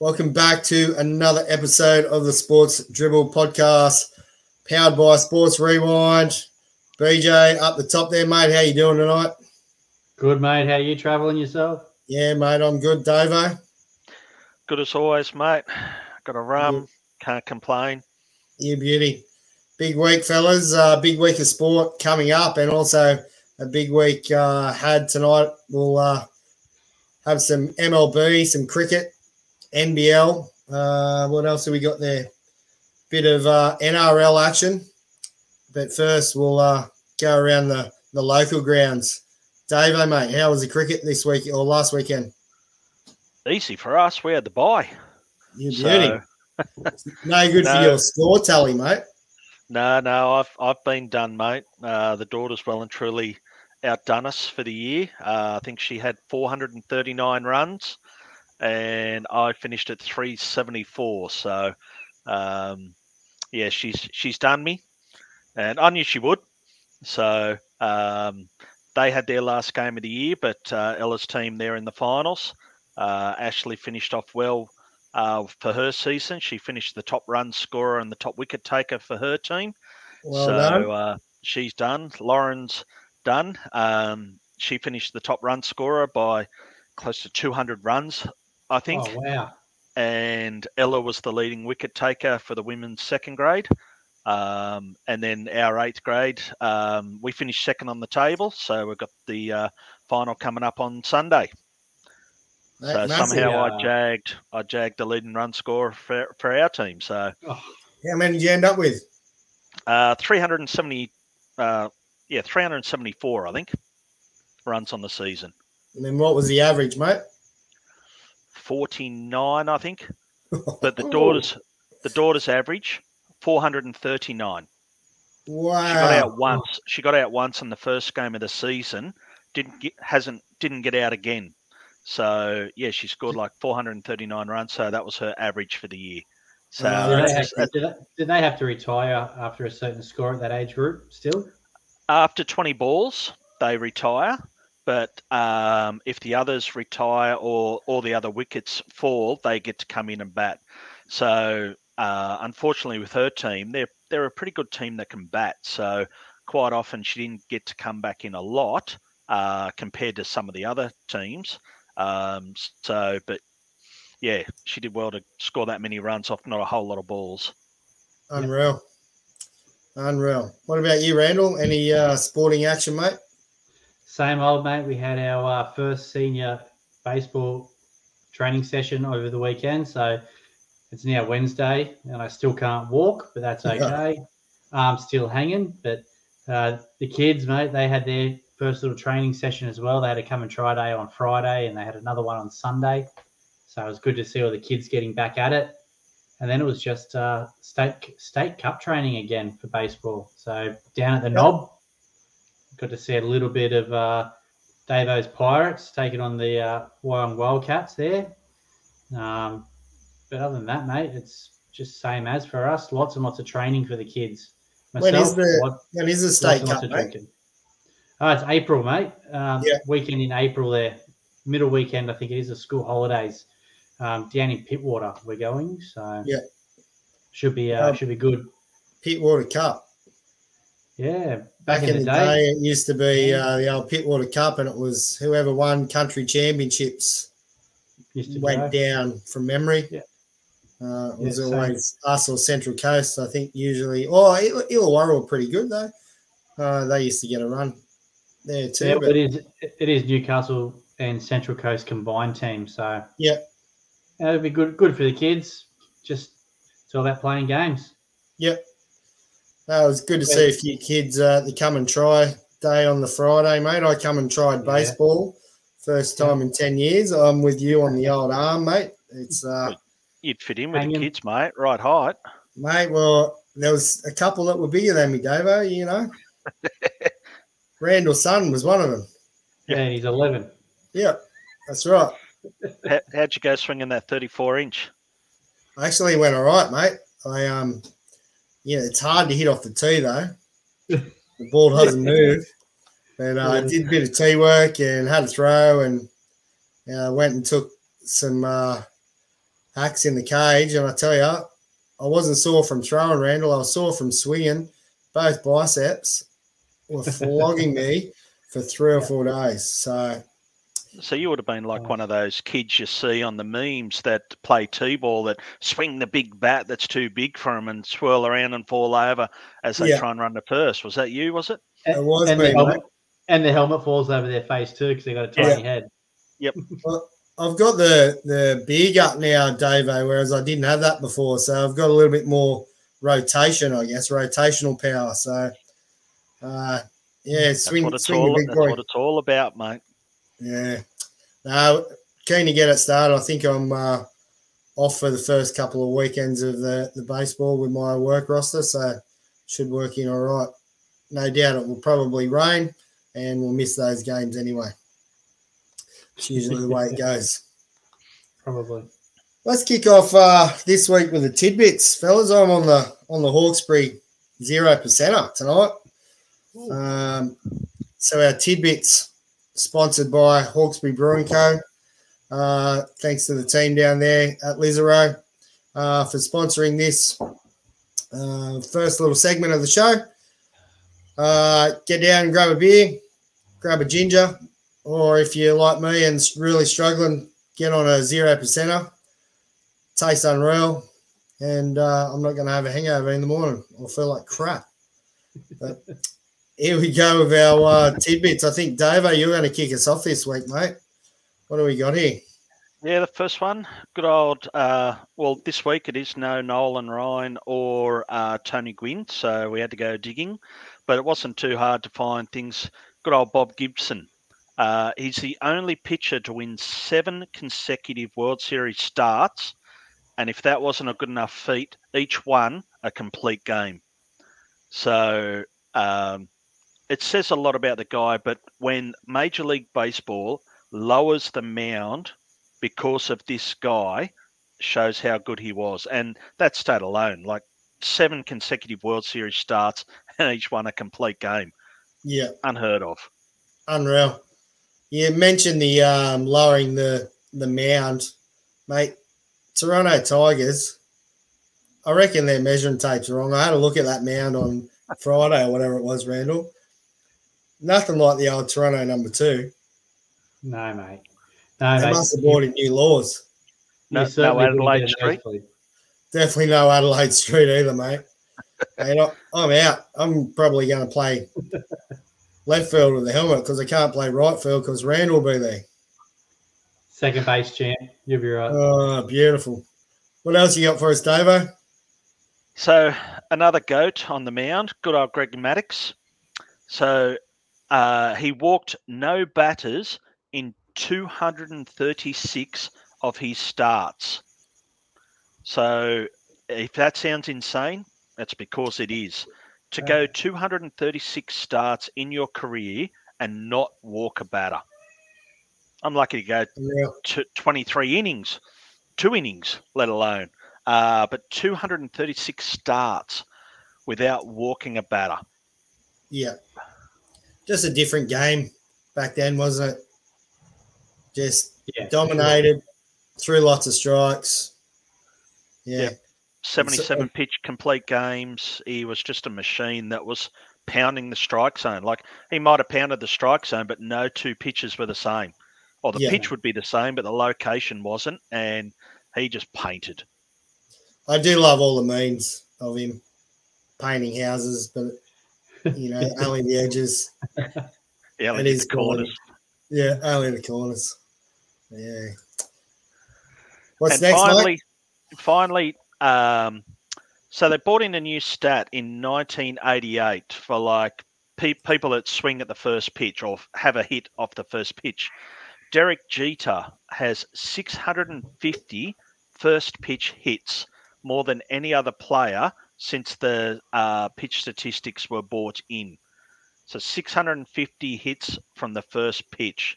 Welcome back to another episode of the Sports Dribble podcast, powered by Sports Rewind. BJ, up the top there, mate. How you doing tonight? Good, mate. How you traveling yourself? Yeah, mate. I'm good, Davo. Good as always, mate. Got a rum. Can't complain. You beauty. Big week, fellas. Uh, big week of sport coming up, and also a big week uh, had tonight. We'll uh, have some MLB, some cricket, NBL. Uh, what else have we got there? Bit of uh, NRL action. But first, we'll uh, go around the, the local grounds. Dave, mate, how was the cricket this week or last weekend? Easy for us. We had the bye. You beauty. So, no good no, for your score tally, mate. No, no, I've I've been done, mate. Uh, the daughter's well and truly outdone us for the year. Uh, I think she had 439 runs, and I finished at 374. So, um, yeah, she's she's done me, and I knew she would. So um, they had their last game of the year, but uh, Ella's team there in the finals. Uh, Ashley finished off well uh, for her season. She finished the top run scorer and the top wicket taker for her team. Well so uh, she's done. Lauren's done. Um, she finished the top run scorer by close to 200 runs, I think. Oh, wow. And Ella was the leading wicket taker for the women's second grade. Um, and then our eighth grade, um, we finished second on the table. So we've got the uh, final coming up on Sunday. so somehow uh, I jagged, I jagged the leading run score for, for our team. So oh. how many did you end up with? Uh, 370, uh, yeah, 374, I think, runs on the season. And then what was the average, mate? 49, I think. But the daughter's the daughter's average 439. Wow. She got out once. She got out once in the first game of the season. Didn't get, hasn't didn't get out again. So yeah, she scored like 439 runs. So that was her average for the year. So uh, did, they have, did, did, they have, to retire after a certain score at that age group? Still, after 20 balls, they retire. But um, if the others retire or or the other wickets fall, they get to come in and bat. So uh, unfortunately, with her team, they're they're a pretty good team that can bat. So quite often she didn't get to come back in a lot uh, compared to some of the other teams. Um, so, but yeah, she did well to score that many runs off not a whole lot of balls. Unreal, unreal. What about you, Randall? Any uh, sporting action, mate? Same old, mate. We had our uh, first senior baseball training session over the weekend, so it's now Wednesday, and I still can't walk, but that's okay. I'm still hanging. But uh, the kids, mate, they had their first little training session as well. They had a come and try day on Friday, and they had another one on Sunday. So it was good to see all the kids getting back at it. And then it was just uh, state state cup training again for baseball. So down at the knob, got to see a little bit of uh, Davo's Pirates taking on the uh, Wyong Wildcats there. Um, but other than that, mate, it's just same as for us. Lots and lots of training for the kids. Myself, when is the when is the state cup? Oh, it's April, mate. Um, yeah. Weekend in April there, middle weekend. I think it is. The school holidays um, down in Pittwater. We're going, so yeah, should be uh, um, should be good. Pittwater Cup. Yeah, back, back in, in, the, day, day, it used to be uh, the old Pittwater Cup, and it was whoever won country championships went go. down from memory. Yeah. Uh, it was yeah, always same. us or Central Coast. I think usually. Oh, Illawarra were pretty good though. Uh, they used to get a run there too. Yeah, but it is it is Newcastle and Central Coast combined team. So yeah, it'd be good good for the kids. Just it's all about playing games. Yep. That was good to see a few kids uh, they come and try day on the Friday, mate. I come and tried baseball yeah. first time yeah. in ten years. I'm with you on the old arm, mate. It's uh, You'd fit in with hanging. the kids, mate. Right height. Mate, well, there was a couple that were bigger than me, Davo, you know. Randall's son was one of them. Yeah, he's 11. Yeah, that's right. How, would you go swinging that 34 inch? I actually went all right, mate. I, um, yeah, it's hard to hit off the tee, though. the ball doesn't move. But uh, I did a bit of tee work and had a throw and uh, went and took some uh, hacks in the cage, and I tell you, I wasn't sore from throwing Randall. I was sore from swinging. Both biceps were flogging me for three or four days. So So you would have been like one of those kids you see on the memes that play t-ball that swing the big bat that's too big for them and swirl around and fall over as they Yeah. try and run to first. Was that you? Was it? it was and, me, the helmet, and the helmet falls over their face too because they got a Yeah. tiny head. Yep. I've got the the beer gut now, Davo, whereas I didn't have that before. So I've got a little bit more rotation, I guess, rotational power. So uh yeah, That's swing what it's swing all. the big That's boy. what it's all about, mate. Yeah. Now, keen to get it started. I think I'm uh, off for the first couple of weekends of the, the baseball with my work roster, so should work in all right. No doubt it will probably rain and we'll miss those games anyway. It's usually the way it goes. Probably. Let's kick off uh, this week with the tidbits, fellas. I'm on the on the Hawkesbury zero percenter tonight. Um, so our tidbits sponsored by Hawkesbury Brewing Co. Uh, thanks to the team down there at Lisarow uh, for sponsoring this uh, first little segment of the show. Uh, get down and grab a beer, grab a ginger, or if you're like me and really struggling, get on a zero percenter. Tastes unreal, and uh, I'm not going to have a hangover in the morning. I'll feel like crap. But here we go with our uh, tidbits. I think, Davo, you're going to kick us off this week, mate. What do we got here? Yeah, the first one, good old. Uh, well, this week it is no Nolan Ryan or uh, Tony Gwynn, so we had to go digging, but it wasn't too hard to find things. Good old Bob Gibson. Uh, he's the only pitcher to win seven consecutive World Series starts, and if that wasn't a good enough feat, each one a complete game. So um, it says a lot about the guy, but when Major League Baseball lowers the mound because of this guy shows how good he was. And that stat alone, like seven consecutive World Series starts and each one a complete game. Yeah, Unheard of. unreal. You mentioned the um, lowering the the mound, mate. Toronto Tigers. I reckon their measuring tapes wrong. I had a look at that mound on Friday or whatever it was, Randall. Nothing like the old Toronto number two. No, mate. No, They mate. must have brought in new laws. No- no Adelaide get Street? Definitely no Adelaide Street either, mate. and I, I'm out. I'm probably going to play left field with the helmet because I can't play right field because Rand will be there. Second base champ. You'll be right. Oh, beautiful. What else you got for us, Davo? So another goat on the mound, good old Greg Maddux. So uh, he walked no batters in 236 of his starts. So if that sounds insane, that's because it is. To go 236 starts in your career and not walk a batter. I'm lucky to go Yeah. to 23 innings, two innings, let alone. Uh, but 236 starts without walking a batter. Yeah. Just a different game back then, wasn't it? Just Yeah. dominated, threw lots of strikes. Yeah. Yeah. 77 uh, pitch complete games. He was just a machine that was pounding the strike zone. Like he might have pounded the strike zone, but no two pitches were the same. Or the Yeah. pitch would be the same, but the location wasn't. And he just painted. I do love all the memes of him painting houses, but, you know, only the edges. Yeah, only the corners. Yeah, only the corners. Yeah. What's and next, finally, finally, um, so they brought in a new stat in 1988 for like pe- people that swing at the first pitch or have a hit off the first pitch. Derek Jeter has 650 first pitch hits, more than any other player since the uh, pitch statistics were bought in. So 650 hits from the first pitch.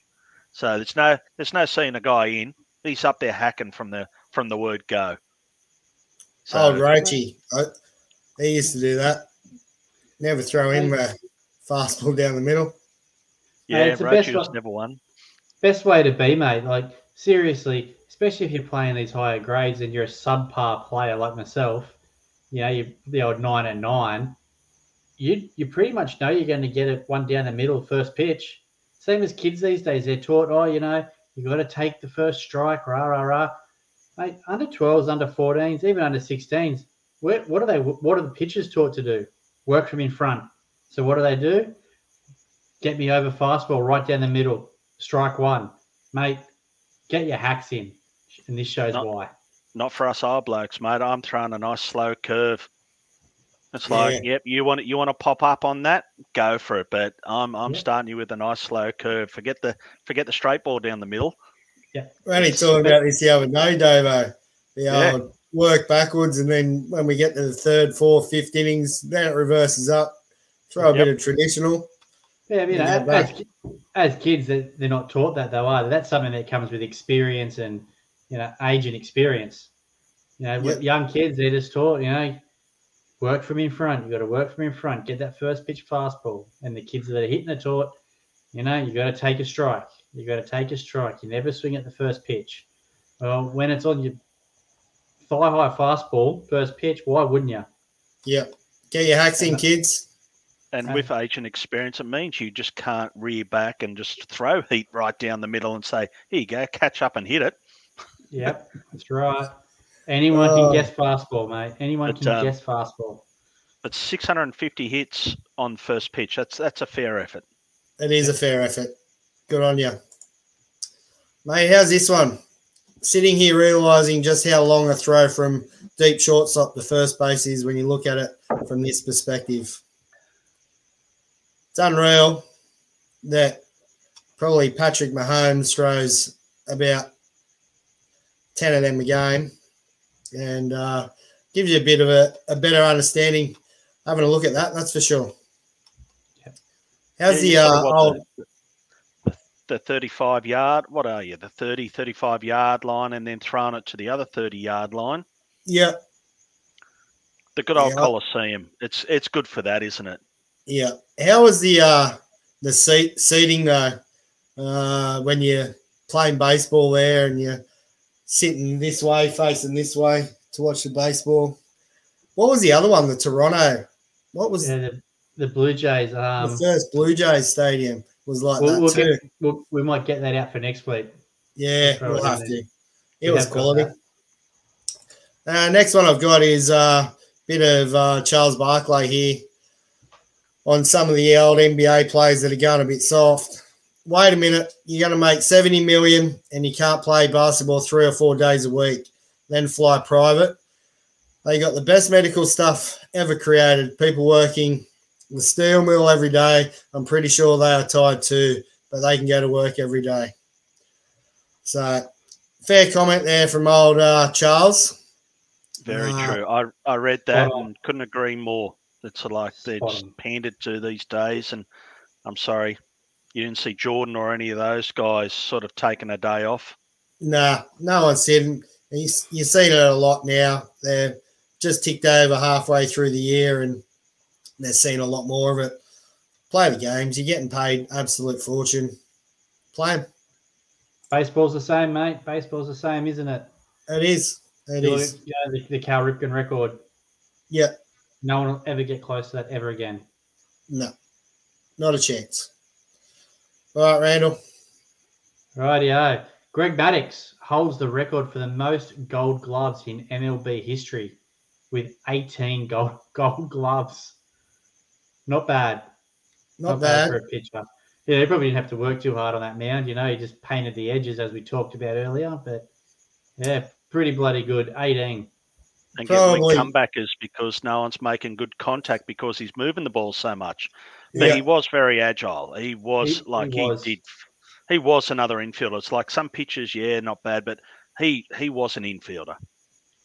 So there's no there's no seeing a guy in. He's up there hacking from the from the word go. So Oh, Roachy. He used to do that. Never throw in a fastball down the middle. yeah, it's the best was one. never one. Best way to be, mate. Like seriously, especially if you're playing these higher grades and you're a subpar player like myself, you know, you the old nine and nine, you you pretty much know you're going to get it one down the middle first pitch. Same as kids these days, they're taught, oh, you know, you got to take the first strike, rah rah rah. Mate, under 12s, under 14s, even under 16s, what, what are they? What are the pitchers taught to do? Work from in front. So what do they do? Get me over fastball right down the middle, strike one, mate. Get your hacks in, and this shows why. Not for us old blokes, mate. I'm throwing a nice slow curve. It's like, yep, you want you want to pop up on that, go for it. But I'm I'm Yeah. starting you with a nice slow curve. Forget the forget the straight ball down the middle. Yeah, we only talking about this the other day, Davo. The Yeah. old work backwards, and then when we get to the third, fourth, fifth innings, then it reverses up. Throw a Yep. bit of traditional. Yeah, you know, as, as kids, they- they're not taught that though either. That's something that comes with experience and you know age and experience. You know, with Yep. young kids, they're just taught, you know, work from in front. You got to work from in front. Get that first pitch fastball. And the kids that are hitting are taught, you know, you got to take a strike. You got to take a strike. You never swing at the first pitch. Well, when it's on your thigh high fastball first pitch, why wouldn't you? Yep. Get your hacks in, uh, kids. And with age and experience, it means you just can't rear back and just throw heat right down the middle and say, "Here you go, catch up and hit it." Yep, that's right. Anyone Oh. can guess fastball, mate. Anyone But, can um, guess fastball. But 650 hits on first pitch. That's that's a fair effort. It is a fair effort. Good on you. Mate, how's this one? Sitting here realizing just how long a throw from deep shortstop to first base is when you look at it from this perspective. It's unreal that probably Patrick Mahomes throws about 10 of them a game and uh, gives you a bit of a, a better understanding having a look at that, that's for sure. Yep. How's Yeah, the uh, old the, the, the 35 yard, what are you? The 30, 35 yard line and then throwing it to the other 30 yard line. Yeah, The good old Yeah. Coliseum. It's it's good for that, isn't it? yeah. How was the uh the seat seating though? Uh, when you're playing baseball there and you're sitting this way, facing this way to watch the baseball. What was the other one? The Toronto. What was Yeah, the, the Blue Jays. Um, the first Blue Jays stadium? Was like we'll, that we'll too. get, we'll, we might get that out for next week. yeah, we'll have to. It We was quality. Uh, next one I've got is a uh, bit of uh, Charles Barkley here on some of the old NBA players that are going a bit soft. Wait a minute, you're going to make 70 million and you can't play basketball three or four days a week, then fly private. They got the best medical stuff ever created. People working the steel mill every day. I'm pretty sure they are tied too, but they can go to work every day. So, fair comment there from old uh, Charles. Very Ah. true. I I read that Spot and couldn't agree more. It's like they're just pandered to these days, and I'm sorry, you didn't see Jordan or any of those guys sort of taking a day off. Nah, no one said. You, you've seen it a lot now. They're just ticked over halfway through the year and they're seeing a lot more of it. Play the games. You're getting paid absolute fortune. Play 'em. Baseball's the same, mate. Baseball's the same, isn't it? It is. It You is. you know, the, the Cal Ripken record. Yeah. No one will ever get close to that ever again. No, not a chance. All right, Randall. Rightio. Greg Maddux holds the record for the most gold gloves in MLB history with 18 gold gold gloves. Not bad. Not bad. for a pitcher. Yeah, he probably didn't have to work too hard on that mound. You know, he just painted the edges as we talked about earlier. But yeah, pretty bloody good. 18. And get weak Probably- comebackers because no one's making good contact because he's moving the ball so much. But Yeah. he was very agile. He was He- he like he, was. did. He was another infielder. It's like some pitchers, yeah, not bad, but he he was an infielder.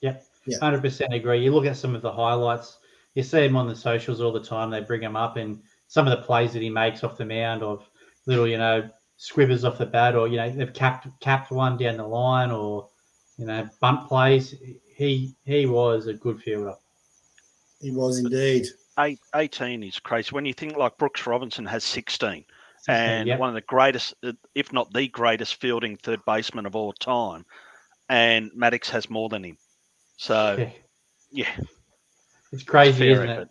Yeah. 100% agree. You look at some of the highlights, you see him on the socials all the time. They bring him up and some of the plays that he makes off the mound of little, you know, squibers off the bat or, you know, they've capped, capped one down the line or, you know, bunt plays. He he was a good fielder. He was indeed. Eight, 18 is crazy. When you think like Brooks Robinson has 16 and Yep. one of the greatest, uh, if not the greatest fielding third baseman of all time, and Maddux has more than him. So Yeah. yeah, It's crazy, fair isn't it? effort.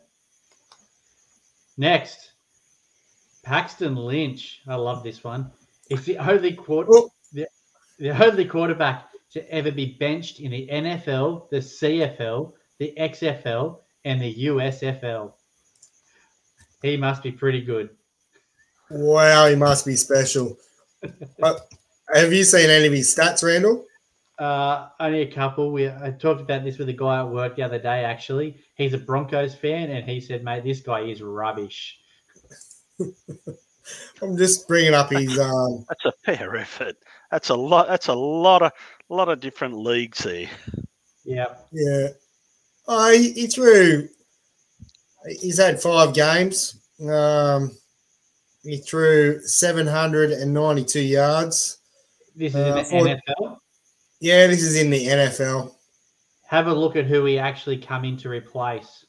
Next, Paxton Lynch. I love this one. He's the only quarter, the, the only quarterback to ever be benched in the NFL, the CFL, the XFL, and the USFL. He must be pretty good. Wow, he must be special. Uh, have you seen any of his stats, Randall? Uh, only a couple. We I talked about this with a guy at work the other day. Actually, he's a Broncos fan, and he said, "Mate, this guy is rubbish." I'm just bringing up his. Um, That's a fair effort. That's a lot. That's a lot of lot of different leagues there. Yeah, yeah, oh, he, he threw. He's had five games. Um, he threw 792 yards. this is Uh, in the for- NFL. Yeah, this is in the NFL. Have a look at who he actually come in to replace.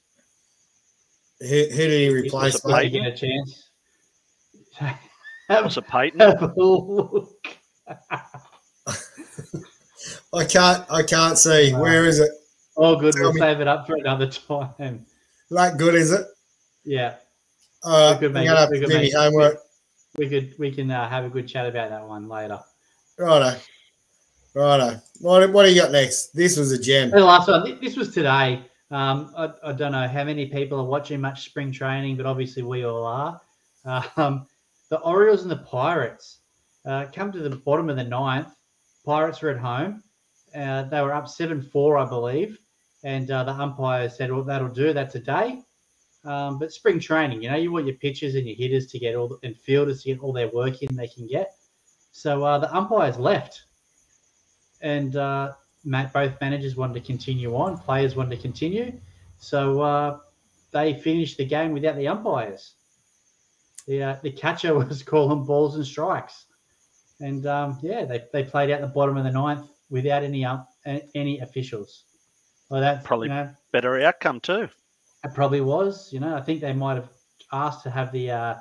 Who, who did he replace? it If get a chance. have, Was it Peyton? have a look. I can't. I can't see. Uh, Where is it? Oh, good. Tell We'll me. save it up for another time. That good is it? Yeah, Uh, We could I'm make gonna it- have we to could make homework. we could we can uh, have a good chat about that one later. Righto. Righto. What, what do you got next? This was a gem. The last one. This was today. Um, I, I don't know how many people are watching much spring training, but obviously we all are. Um, the Orioles and the Pirates uh, come to the bottom of the ninth. Pirates are at home. Uh, they were up seven four, I believe, and uh, the umpire said, "Well, that'll do. That's a day." Um, but spring training, you know, you want your pitchers and your hitters to get all the, and fielders to get all their work in they can get. So uh, the umpires left, and uh, ma- both managers wanted to continue on. Players wanted to continue, so uh, they finished the game without the umpires. The uh, the catcher was calling balls and strikes, and um, yeah, they, they played out the bottom of the ninth without any um, any officials. Well, that Probably- you know, Better outcome too. it probably was. You know, I think they might have asked to have the uh,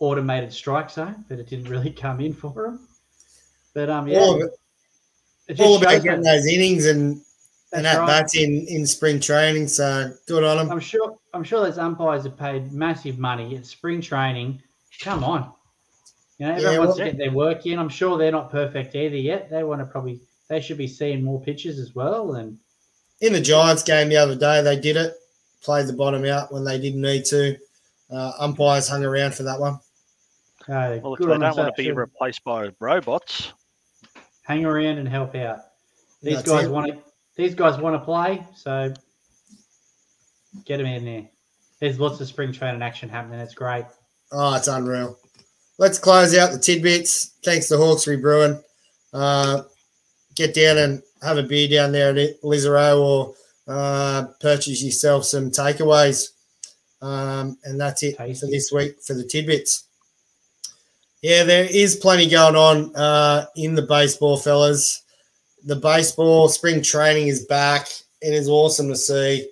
automated strike zone, but it didn't really come in for them. But um, yeah, All, it, it all about getting that- those innings and, and that's at right. bats in, in spring training. So good on them. I'm sure. I'm sure those umpires are paid massive money at spring training. Come on, you know everyone Yeah, wants well- to get their work in. I'm sure they're not perfect either yet. They want to probably. They should be seeing more pitches as well. And In the Giants game the other day, they did it. Played the bottom out when they didn't need to. Uh, umpires hung around for that one. Well, if they don't want to be So replaced by robots, hang around and help out. These That's guys it. want to. These guys want to play, so get them in there. There's lots of spring training action happening. It's great. Oh, it's unreal. Let's close out the tidbits. Thanks to Hawkesbury Brewing. Uh, get down and have a beer down there at Lisarow or uh, purchase yourself some takeaways. Um, and that's it Tasty. for this week for the tidbits. Yeah, there is plenty going on uh, in the baseball, fellas. The baseball spring training is back. It is awesome to see.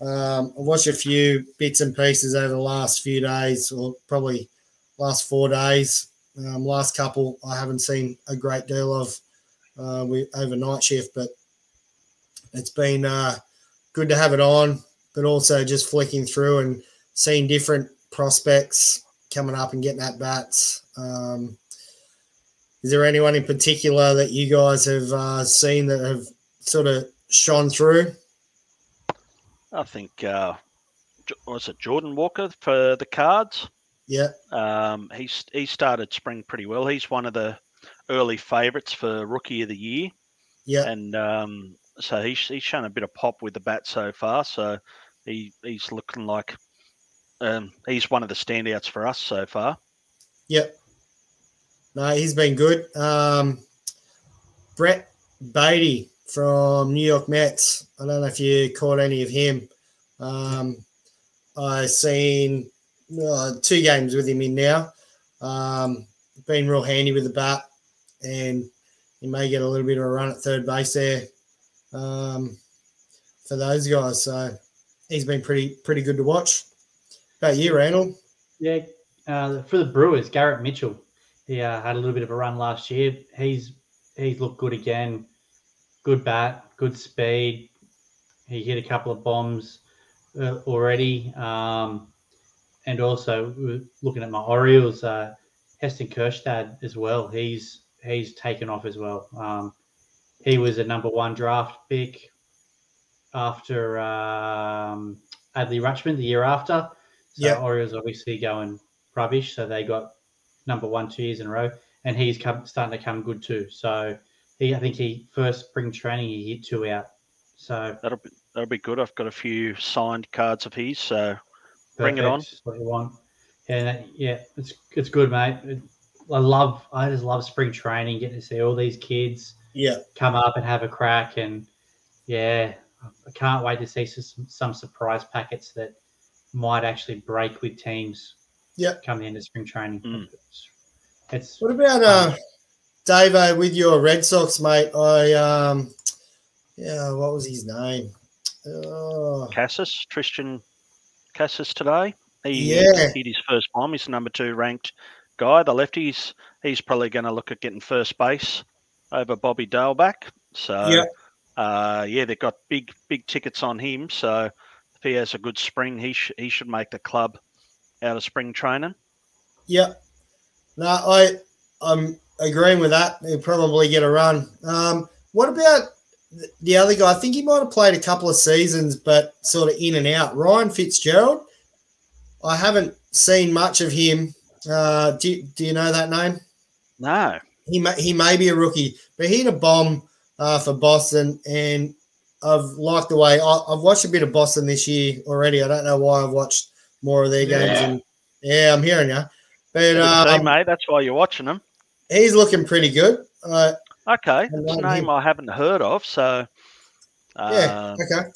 Um, I watched a few bits and pieces over the last few days, or probably last four days. Um, last couple, I haven't seen a great deal of uh, we overnight shift, but it's been uh, good to have it on, but also just flicking through and seeing different prospects coming up and getting at bats. Um, is there anyone in particular that you guys have uh, seen that have sort of shone through? I think uh, was it Jordan Walker for the Cards? Yeah, Um, he's he started spring pretty well. He's one of the early favourites for Rookie of the Year, yeah, and um, so he's he's shown a bit of pop with the bat so far. So he he's looking like um, he's one of the standouts for us so far. yeah. No, he's been good. Um, Brett Baty from New York Mets. I don't know if you caught any of him. Um, I seen uh, two games with him in now. Um, been real handy with the bat, and he may get a little bit of a run at third base there um, for those guys. So he's been pretty pretty good to watch. About you, Randall? Yeah, uh, for the Brewers, Garrett Mitchell. He uh, had a little bit of a run last year. He's he's looked good again. good bat, good speed. He hit a couple of bombs uh, already. Um, and also looking at my Orioles, uh, Heston Kjerstad as well. He's he's taken off as well. Um, he was a number one draft pick after um, Adley Rutschman the year after. So Yeah. Orioles obviously going rubbish, so they got number one two years in a row, and he's come, starting to come good too. So he, I think he first spring training he hit two out. So That'll be that'll be good. I've got a few signed cards of his, so Bring it on. is What you want? And uh, yeah, it's it's good, mate. It- I love I just love spring training, getting to see all these kids Yeah, come up and have a crack, and yeah, I can't wait to see some, some surprise packets that might actually break with teams. Yeah, come the end of spring training. Mm. It's, it's What about uh, Davo with your Red Sox, mate? I um, yeah, what was his name? Oh, Casas, Triston Casas today. He Yeah. hit his first bomb. He's number two ranked guy. The lefties, he's probably going to look at getting first base over Bobby Dalbec. So, Yeah. uh, yeah, they've got big, big tickets on him. So, if he has a good spring, he, sh- he should make the club out of spring training. yeah. No, I I'm agreeing with that. He'll probably get a run. Um, what about the other guy? I think he might have played a couple of seasons, but sort of in and out. Ryan Fitzgerald. I haven't seen much of him. Uh, do, do you know that name? No. he may, he may be a rookie, but he hit a bomb uh, for Boston, and I've liked the way I, I've watched a bit of Boston this year already. I don't know why I've watched more of their games, Yeah. and yeah, I'm hearing you. But um, mate. That's why you're watching him. he's looking pretty good. Uh, Okay. It's a name I haven't heard of. So, yeah, uh, okay,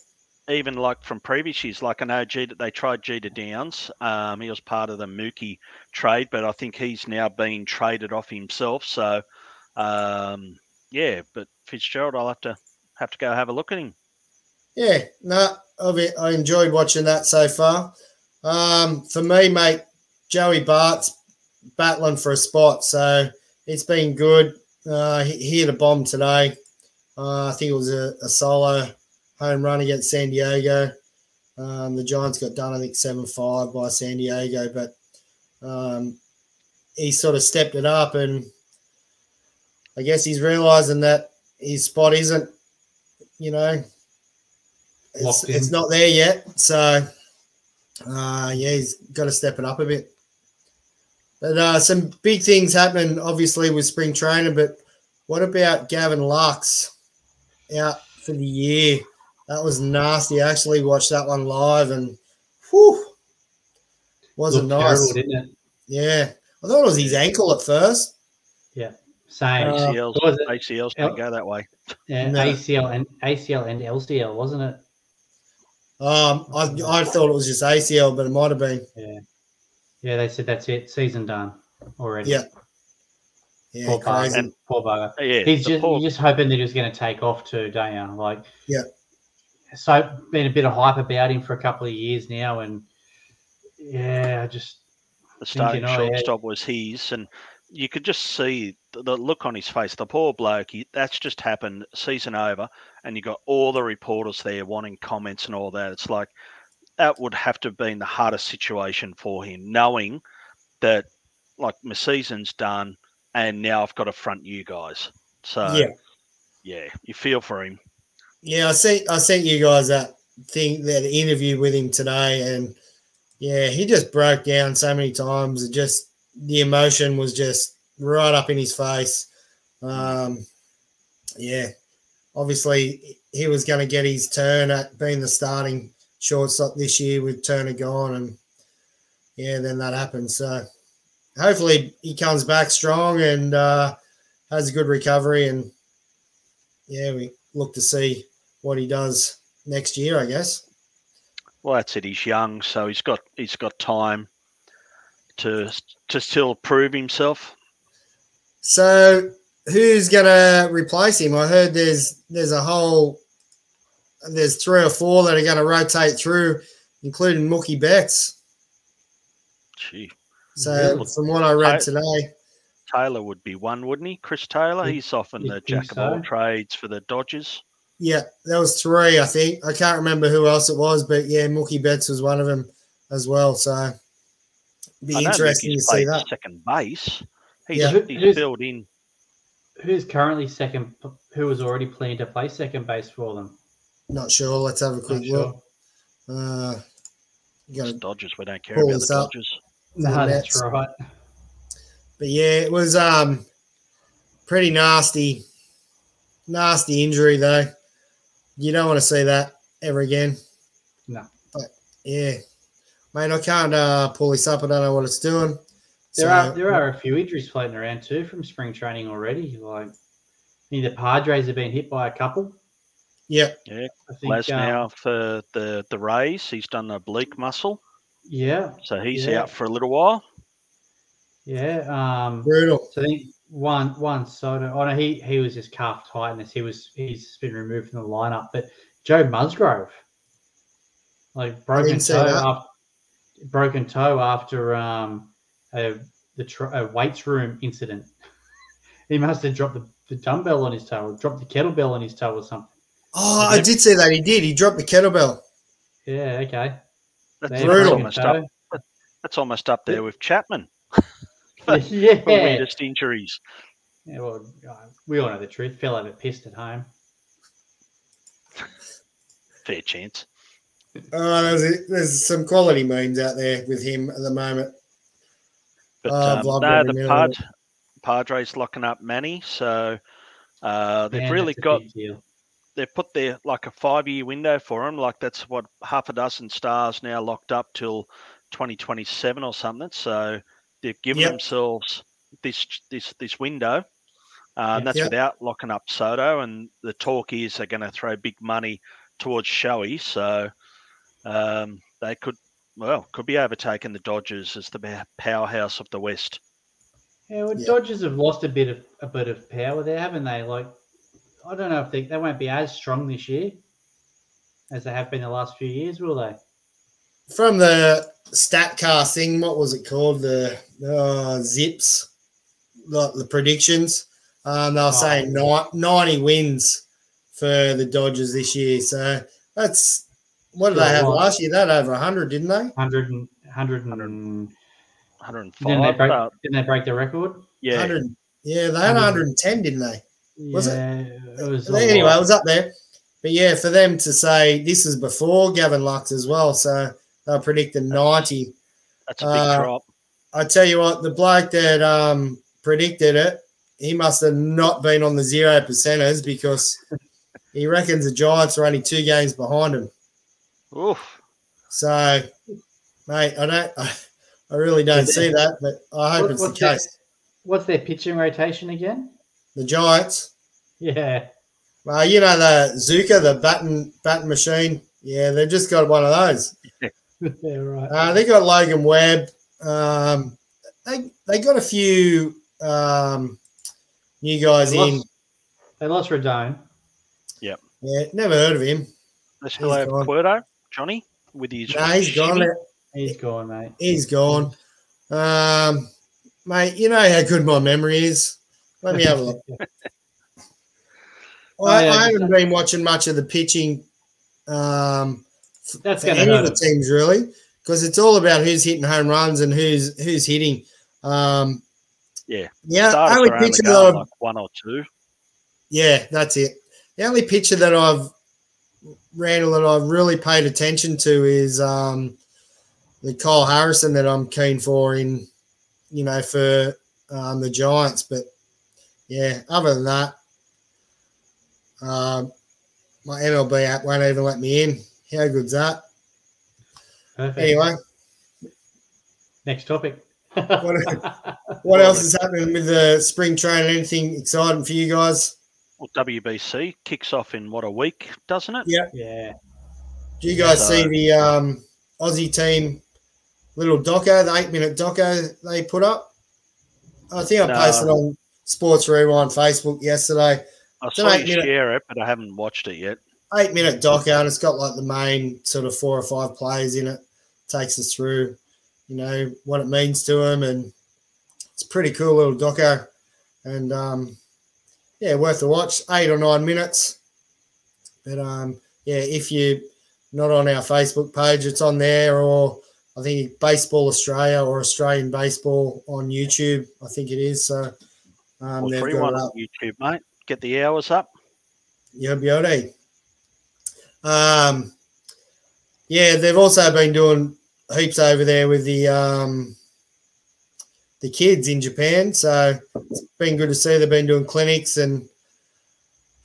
even like from previous years, like I know G, they tried Jeter Downs. Um, he was part of the Mookie trade, but I think he's now been traded off himself. So, um, yeah, but Fitzgerald, I'll have to have to go have a look at him. yeah. No, I've, I enjoyed watching that so far. Um, for me, mate, Joey Bart's battling for a spot, so it's been good. Uh, he, he a bomb today. Uh, I think it was a, a solo home run against San Diego. Um, the Giants got done, I think, 7 5 by San Diego, but um, he sort of stepped it up, and I guess he's realizing that his spot isn't, you know, it's, it's not there yet. So, uh, yeah, he's got to step it up a bit. But uh, some big things happening, obviously, with spring training. But what about Gavin Lux out for the year? That was nasty. I actually watched that one live, and whew, wasn't looked nice. terrible, didn't it? Yeah, I thought it was his ankle at first. Yeah. Same. Uh, ACLs, what was it? ACLs don't go that way. Yeah, no. ACL and ACL and LCL, wasn't it? Um, I, I thought it was just ACL, but it might have been. Yeah, Yeah, they said that's it. Season done already. Yeah. Yeah, Poor bugger. crazy. And- Poor bugger. Yeah, He's just poor- you're just hoping that he was going to take off too, don't you? Like, Yeah. So been a bit of hype about him for a couple of years now, and yeah, I just the starting know, yeah. shortstop was his, and you could just see the, the look on his face. The poor bloke, he, that's just happened, season over, and you got all the reporters there wanting comments and all that. It's like that would have to have been the hardest situation for him, knowing that like my season's done, and now I've got to front you guys. So Yeah. yeah, you feel for him. Yeah, I sent I sent you guys that thing that interview with him today, and yeah, he just broke down so many times. It just the emotion was just right up in his face. Um, yeah, obviously he was going to get his turn at being the starting shortstop this year with Turner gone, and yeah, then that happened. So hopefully he comes back strong and uh, has a good recovery, and yeah, we look to see what he does next year, I guess. Well, that's it. He's young, so he's got he's got time to to still prove himself. So who's gonna replace him? I heard there's there's a whole there's three or four that are gonna rotate through, including Mookie Betts. Gee, So from what I read today, Taylor would be one, wouldn't he? Chris Taylor. He's often the jack of all trades for the Dodgers. Yeah, there was three, I think. I can't remember who else it was, but yeah, Mookie Betts was one of them as well. So be I interesting to see that. second base. He's, Yeah. He's who's- filled in. Who's currently second? Who was already planning to play second base for them? Not sure. Let's have a Not quick sure. look. Uh, you It's gotta- Dodgers. We don't care about the up. Dodgers. No, the that's Mets. right. But yeah, it was um pretty nasty, nasty injury though. You don't want to see that ever again. No. But yeah, man, I can't uh, pull this up. I don't know what it's doing. There So- are there are a few injuries floating around too from spring training already. Like, I think the Padres have been hit by a couple. Yeah, I think. Les um, now for the the Rays. He's done the oblique muscle, Yeah, so he's Yeah. out for a little while. yeah. Um, brutal. so I think one Juan Soto. Oh no, he he was just calf tightness. He was he's been removed from the lineup. But Joe Musgrove, like broken toe after broken toe after um a the tr- a weights room incident. he must have dropped the, the dumbbell on his toe or dropped the kettlebell on his toe or something. Oh, I did see that. He did. He dropped the kettlebell. Yeah, okay. That's, They had a brutal. almost up. That's almost up there with Chapman yeah. for weirdest injuries. yeah. Well, we all know the truth. Fell over pissed at home. Fair chance. Oh, there's, there's some quality memes out there with him at the moment. But Oh, I've um, no, the Pad, Padres locking up Manny, so uh, they've Man, really got they've put their like a five year window for him. Like that's what half a dozen stars now locked up till 2027 or something. So they've given Yep. themselves this this this window. Uh, and that's Yep. without locking up Soto, and the talk is they're going to throw big money towards Shohei, so um, they could, well, could be overtaking the Dodgers as the powerhouse of the West. Yeah, well, Yeah. Dodgers have lost a bit of a bit of power there, haven't they? Like, I don't know if they, they won't be as strong this year as they have been the last few years, will they? From the Statcast thing, what was it called? The uh, ZiPS, like the predictions. Um, they were Oh. saying ni- 90 wins for the Dodgers this year. So that's what did they have lot. last year? They had over 100, didn't they? 100 and, 100 and 105. didn't they break uh, didn't they break the record? yeah, 100. Yeah, they had 100. 110, didn't they? Was it? yeah, it? was anyway, lot. it was up there. But yeah, for them to say this is before Gavin Lux as well. So they predicted 90. that's a big uh, drop. I tell you what, the bloke that um, predicted it, he must have not been on the zero percenters because he reckons the Giants are only two games behind him. Oof. So, mate, I don't, I, I really don't see that, but I hope What- it's the their- case. What's their pitching rotation again? The Giants, Yeah, well, you know the Zuka, the batting batting machine. Yeah, they've just got one of those. yeah, right. Uh, they got Logan Webb. Um, they they got a few um, new guys They in. they lost Rodón. Yeah, never heard of him. They still he's have gone. Cueto, Johnny, with his. No, he's gone. shimmy. He's gone, mate. He's gone. Um, mate, you know how good my memory is. Let me have a look. Oh, I, yeah, I just- haven't been watching much of the pitching um, That's going to any of hurt the them. teams really, because it's all about who's hitting home runs and who's who's hitting. Um, Yeah. yeah. Only are pitcher that going I've, like one or two. yeah, that's it. The only pitcher that I've Randall that I've really paid attention to is um, the Kyle Harrison that I'm keen for in, you know, for um, the Giants. But yeah, other than that, um, my MLB app won't even let me in. How good's that? Perfect. Anyway, Next topic. What- what else is happening with the spring training? Anything exciting for you guys? Well, WBC kicks off in what a week, doesn't it? Yeah. yeah. Do you guys So- see the um, Aussie team little doco, the eight minute doco they put up? I think I No. posted on Sports Rewind Facebook yesterday. I It's an saw eight you minute- share it, but I haven't watched it yet. Eight minute doco, and it's got like the main sort of four or five players in it. Takes us through, you know, what it means to them and it's a pretty cool little doco, and um, yeah, worth a watch. Eight or nine minutes, but um, yeah, if you're not on our Facebook page, it's on there, or I think Baseball Australia or Australian Baseball on YouTube. I think it is. So um, Well, they've free one it on up. YouTube, mate. Get the hours up. Yeah, beauty. Um, yeah, they've also been doing heaps over there with the um, the kids in Japan. So it's been good to see they've been doing clinics and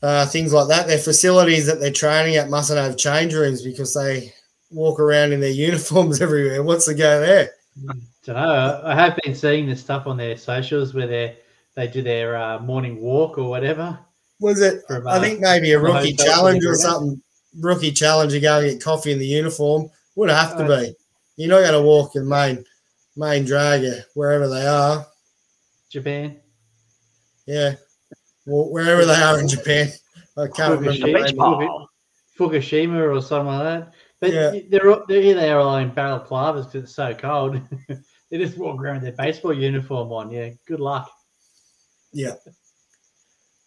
uh, things like that. Their facilities that they're training at mustn't have change rooms because they walk around in their uniforms everywhere. What's the go there? Don't know. I have been seeing this stuff on their socials where they they do their uh, morning walk or whatever. Was it? From, I uh, think maybe a rookie hotel to the challenge or something. Rookie challenge to go and get coffee in the uniform would have to be. You're not going to walk in main main drag uh, wherever they are. Japan. Yeah, well, wherever they are in Japan. I can't remember. Fukushima. Fukushima or something like that. But Yeah. they're, all- they're here they are all in balaclavas because it's so cold. they just walk around with their baseball uniform on. Yeah, good luck. Yeah,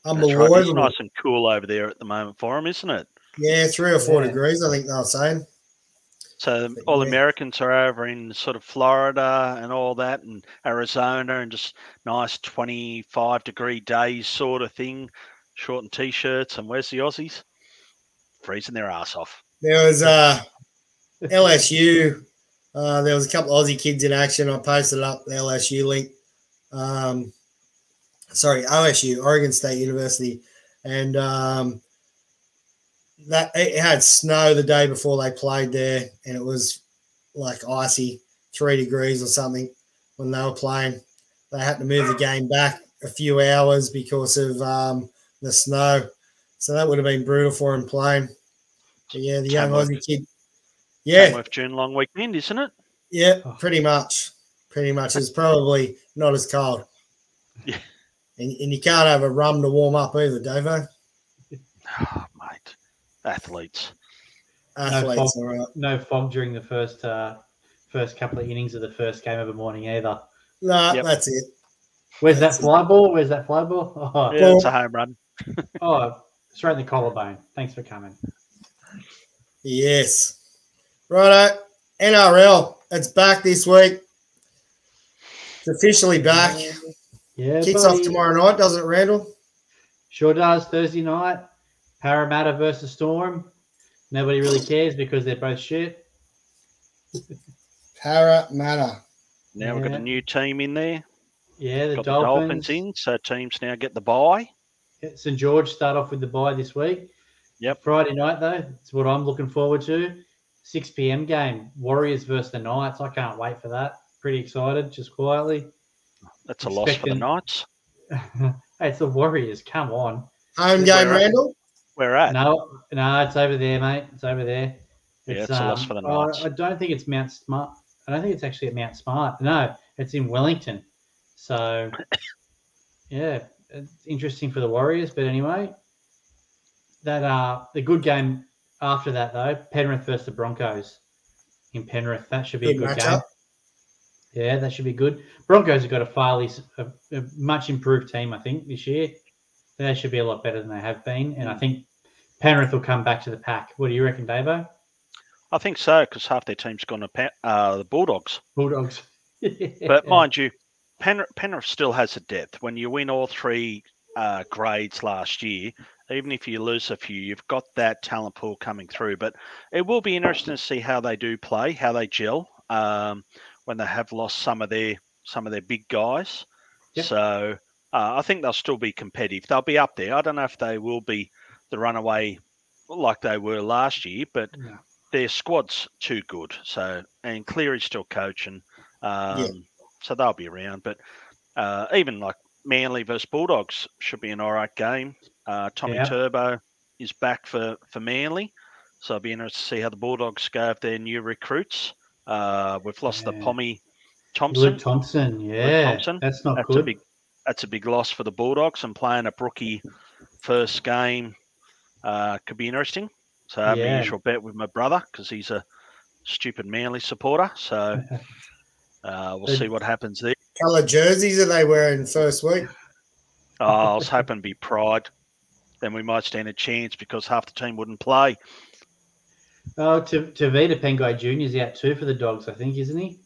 That's right. It's nice and cool over there at the moment for them, isn't it? Yeah, three or four Yeah. degrees. I think they were saying. So But all yeah. Americans are over in sort of Florida and all that, and Arizona, and just nice twenty-five degree days sort of thing. Short and t-shirts, and where's the Aussies? Freezing their ass off. There was uh, LSU. Uh, there was a couple Aussie kids in action. I posted up the LSU link. Um, sorry, OSU, Oregon State University, and um, that it had snow the day before they played there, and it was like icy, three degrees or something when they were playing. They had to move the game back a few hours because of um, the snow, so that would have been brutal for him playing. But yeah, the young Tamworth. Aussie kid. Yeah, Tamworth June long weekend, isn't it? yeah, Oh. pretty much. Pretty much. It's probably not as cold. Yeah. And, and you can't have a rum to warm up either, Davo. Mate, athletes. Athletes, fog. all right. No fog during the first uh, first couple of innings of the first game of the morning either. No, Yep. that's it. Where's that That's it. fly ball? Where's that fly ball? Oh, Yeah, it's a home run. oh straight in the collarbone. Thanks for coming. Yes. Righto. NRL. It's back this week. It's officially back. Yeah, Kicks off tomorrow night, doesn't it, Randall? Sure does. Thursday night, Parramatta versus Storm. Nobody really cares because they're both shit. Parramatta. Now we've got a new team in there. Yeah, the got Dolphins. the Dolphins in, so teams now get the bye. St George start off with the bye this week. Yep. Friday night though, it's what I'm looking forward to. 6 p.m. game, Warriors versus the Knights. I can't wait for that. Pretty excited, just quietly. That's a loss for the Knights. hey, it's the Warriors. Come on. Home Yeah, game. Randall? Where at? No, no, it's over there, mate. It's over there. Yeah, it's a loss for the oh, Knights. I don't think it's Mount Smart. I don't think it's actually at Mount Smart. No, it's in Wellington. So, yeah, it's interesting for the Warriors. But anyway, that uh, the good game after that though, Penrith versus the Broncos in Penrith. That should be Good a good matchup. game. Yeah, that should be good. Broncos have got a fairly s- a, a much improved team, I think, this year. They should be a lot better than they have been, and I think Penrith will come back to the pack. What do you reckon, Davo? I think so, because half their team's gone to uh, the Bulldogs. Bulldogs. But mind you, Penrith, Penrith still has a depth. When you win all three uh, grades last year, even if you lose a few, you've got that talent pool coming through. But it will be interesting to see how they do play, how they gel um, when they have lost some of their some of their big guys. Yep. So uh, I think they'll still be competitive. They'll be up there. I don't know if they will be the runaway like they were last year, but No. their squad's too good. So and Cleary's still coaching, um, so they'll be around. But uh, even like Manly versus Bulldogs should be an all right game. Uh, Tommy Yeah. Turbo is back for for Manly, so I'll be interested to see how the Bulldogs go with their new recruits. Uh, we've lost the Pommy Thompson. Luke Thompson, yeah, Thompson. that's not That's good. a big that's a big loss for the Bulldogs and playing a brookie first game uh, could be interesting. So I have Yeah. my usual bet with my brother because he's a stupid Manly supporter. So uh, we'll They- see what happens there. colour jerseys are they wearing first week? Oh, I was hoping to be Pride. Then we might stand a chance because half the team wouldn't play. Oh, to Tevita Pangai Jr. is out too for the Dogs, I think, isn't he?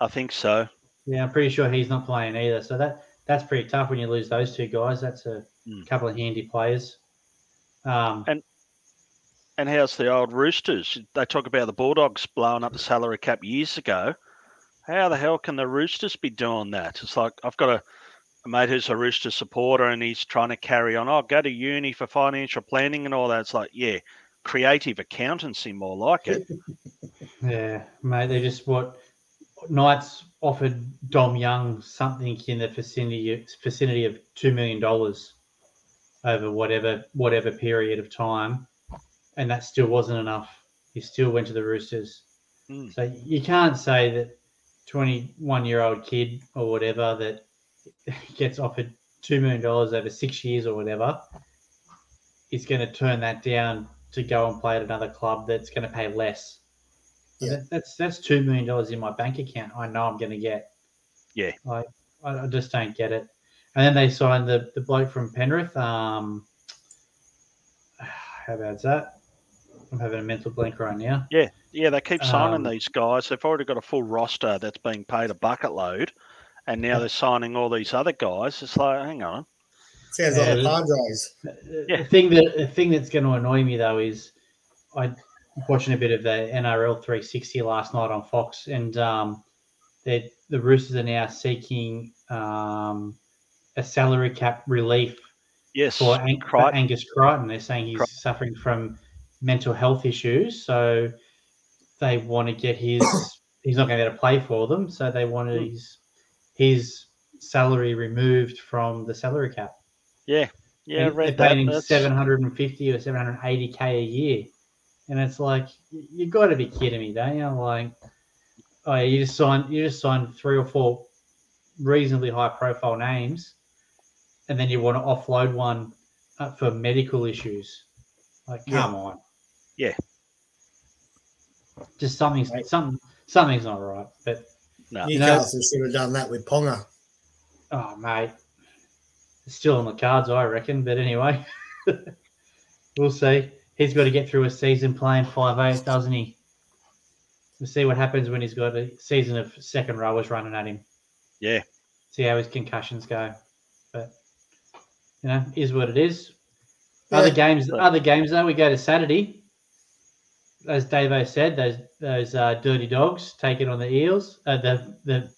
I think so. Yeah, I'm pretty sure he's not playing either. So that that's pretty tough when you lose those two guys. That's a Mm. couple of handy players. Um, And how's the old Roosters? They talk about the Bulldogs blowing up the salary cap years ago. How the hell can the Roosters be doing that? It's like I've got a, a mate who's a Rooster supporter and he's trying to carry on. Oh, go to uni for financial planning and all that. It's like, yeah, creative accountancy more like it. yeah, mate, They're just what Knights offered Dom Young something in the vicinity vicinity of two million dollars over whatever whatever period of time, and that still wasn't enough. He still went to the Roosters. Mm. So you can't say that twenty-one year old kid or whatever that gets offered two million dollars over six years or whatever is going to turn that down to go and play at another club that's going to pay less. Yeah. That's that's two million dollars in my bank account. I know I'm going to get. Yeah. I, I I just don't get it. And then they signed the the bloke from Penrith. Um, how about that? I'm having a mental blank right now. Yeah, yeah. they keep signing Um, these guys. They've already got a full roster that's being paid a bucket load. And now Yeah. they're signing all these other guys. It's like, hang on. Sounds Yeah, like it- Padres. The- Yeah. The thing that the thing that's going to annoy me though is I watching a bit of the NRL 360 last night on Fox, and um, the Roosters are now seeking um, a salary cap relief Yes, for, Ang- for Angus Crichton. They're saying he's Cri- suffering from mental health issues, so they want to get his. he's not going to be able to play for them, so they want Hmm. his his salary removed from the salary cap. yeah, yeah, I And read they're that. paying 750 or 780k a year. And it's like, y- you got to be kidding me, don't you? Like, oh, yeah, you just signed, you just signed three or four reasonably high profile names, and then you want to offload one uh, for medical issues. Like, Yeah. come on. Yeah. Just something's Right. something something's not right. But No. You know- Newcastle should have done that with Ponga. Oh, mate. It's still on the cards, I reckon. But anyway, we'll see. He's got to get through a season playing five eight, doesn't he? We'll see what happens when he's got a season of second rowers running at him. Yeah. See how his concussions go. But, you know, is what it is. Other games, other games though. We go to Saturday. As Davo said, those those uh, dirty dogs taking on the Eels, uh, the the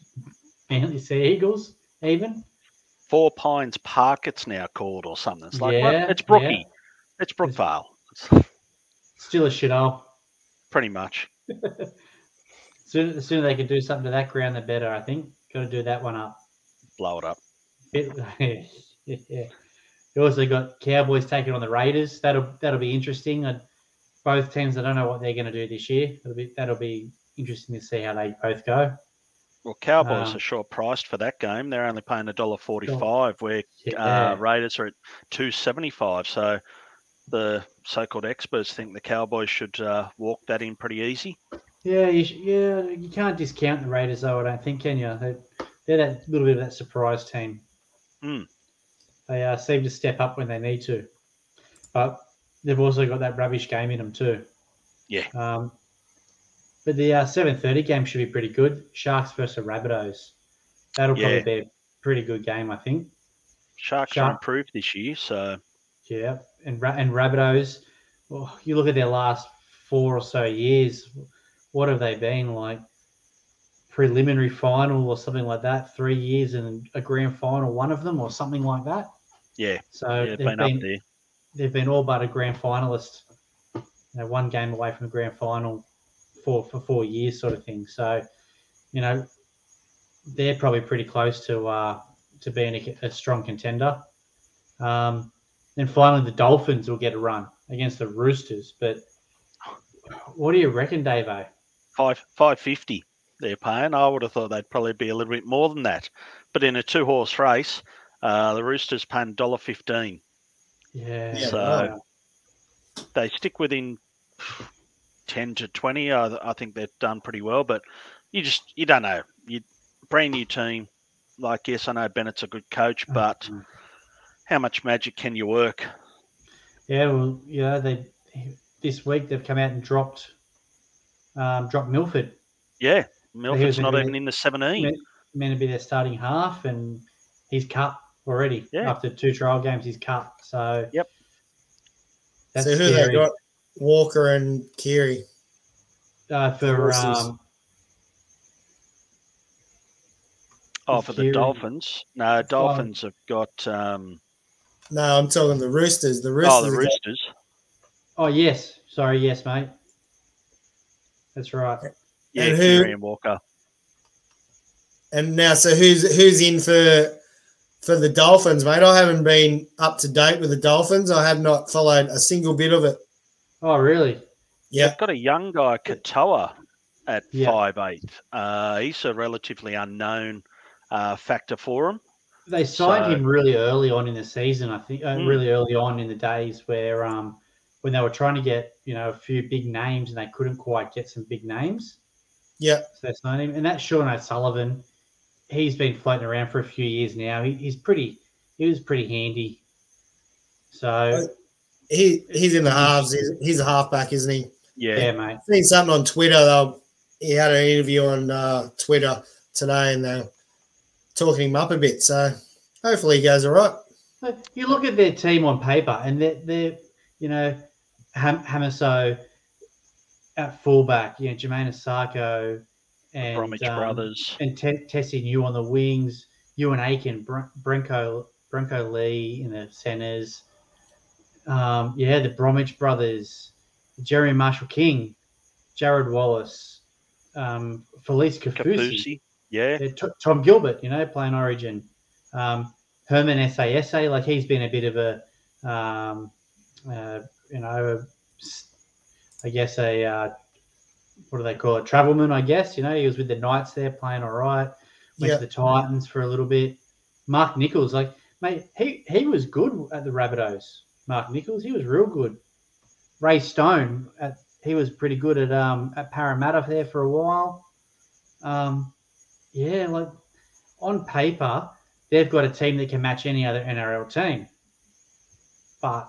Manly Sea Eagles, even. Four Pines Park, it's now called or something. It's like, what? Yeah, It's Brookie. yeah. It's Brookvale. It's Still a shithole. pretty much. Soon, the sooner they can do something to that ground, the better. I think. Got to do that one up. Blow it up. Bit, yeah. You also got Cowboys taking on the Raiders. That'll that'll be interesting. And both teams, I don't know what they're going to do this year. That'll be that'll be interesting to see how they both go. Well, Cowboys Um, are short priced for that game. They're only paying a dollar forty-five, where Yeah. uh, Raiders are at two seventy-five. So the so-called experts think the Cowboys should uh, walk that in pretty easy. Yeah, you sh- yeah, you can't discount the Raiders though. I don't think, can you? They, they're that little bit of that surprise team. Hmm. They uh, seem to step up when they need to, but they've also got that rubbish game in them too. Yeah. Um, but the uh, seven thirty game should be pretty good. Sharks versus Rabbitohs. That'll Yeah. probably be a pretty good game, I think. Sharks Shark- are improved this year, so Yeah, and and Rabbitohs. Well, you look at their last four or so years. What have they been like? Preliminary final or something like that. Three years and a grand final, one of them or something like that. yeah, So yeah, they've been, been, up there. they've been all but a grand finalist. You know, one game away from the grand final for for four years, sort of thing. So, you know, they're probably pretty close to uh, to being a, a strong contender. Um, then finally, the Dolphins will get a run against the Roosters. But what do you reckon, Davo? Five five fifty they're paying. I would have thought they'd probably be a little bit more than that. But in a two horse race, uh, the Roosters paying dollar fifteen. Yeah, Yeah, So- wow. They stick within ten to twenty. I, I think they've done pretty well. But you just you don't know. You brand new team, Like, yes, I know Bennett's a good coach, but mm. How much magic can you work? Yeah, well, you know, they this week they've come out and dropped um, dropped Milford. Yeah, Milford's not really- even in the 17. meant, meant to be their starting half, and he's cut already. Yeah. After two trial games, he's cut. So Yep. That's so who they got? Walker and Keary. uh, for um, Oh, for the Dolphins. No, Dolphins have got. Um, No, I'm talking the Roosters. The Roosters. oh, the Roosters. oh yes, sorry, yes, mate. That's right. Yeah, And who- Kieran Walker. And now, so who's who's in for for the Dolphins, mate? I haven't been up to date with the Dolphins. I have not followed a single bit of it. Oh really? Yeah, They've got a young guy, Katoa, at Yeah. five eight. Uh, he's a relatively unknown uh, factor for them. They signed So- him really early on in the season. I think uh, Mm. really early on in the days where um, when they were trying to get you know a few big names and they couldn't quite get some big names. yeah. So they signed him, and that's Sean O'Sullivan. He's been floating around for a few years now. He, he's pretty. He was pretty handy. So He he's in the halves. He's, he's a halfback, isn't he? Yeah, yeah, mate. I've seen something on Twitter. Though he had an interview on uh, Twitter today, and they're talking him up a bit. So hopefully he goes all right. But You look at their team on paper, and they're, they're you know, Ham- Hamiso at fullback, you know, Jamayne Isaako and Bromwich um, brothers. and Te- Tesi Niu on the wings, you and Aitken, Br- Brenko Brenko Lee in the centers. Um, yeah, the Bromwich brothers, Jerry Marshall King, Jarrod Wallace, um, Felise Kaufusi. Kapusi. Yeah, Yeah, Tom Gilbert, you know, playing Origin. Um, Herman Ese'ese, like he's been a bit of a, um, uh, you know, a s- I guess a, uh, what do they call it? Travelman, I guess. You know, he was with the Knights there playing all right. Went Yeah. to the Titans for a little bit. Mark Nicholls, like, mate, he, he was good at the Rabbitohs. Mark Nicholls, he was real good. Ray Stone, at, he was pretty good at um at Parramatta there for a while. Um, yeah, like on paper, they've got a team that can match any other NRL team. But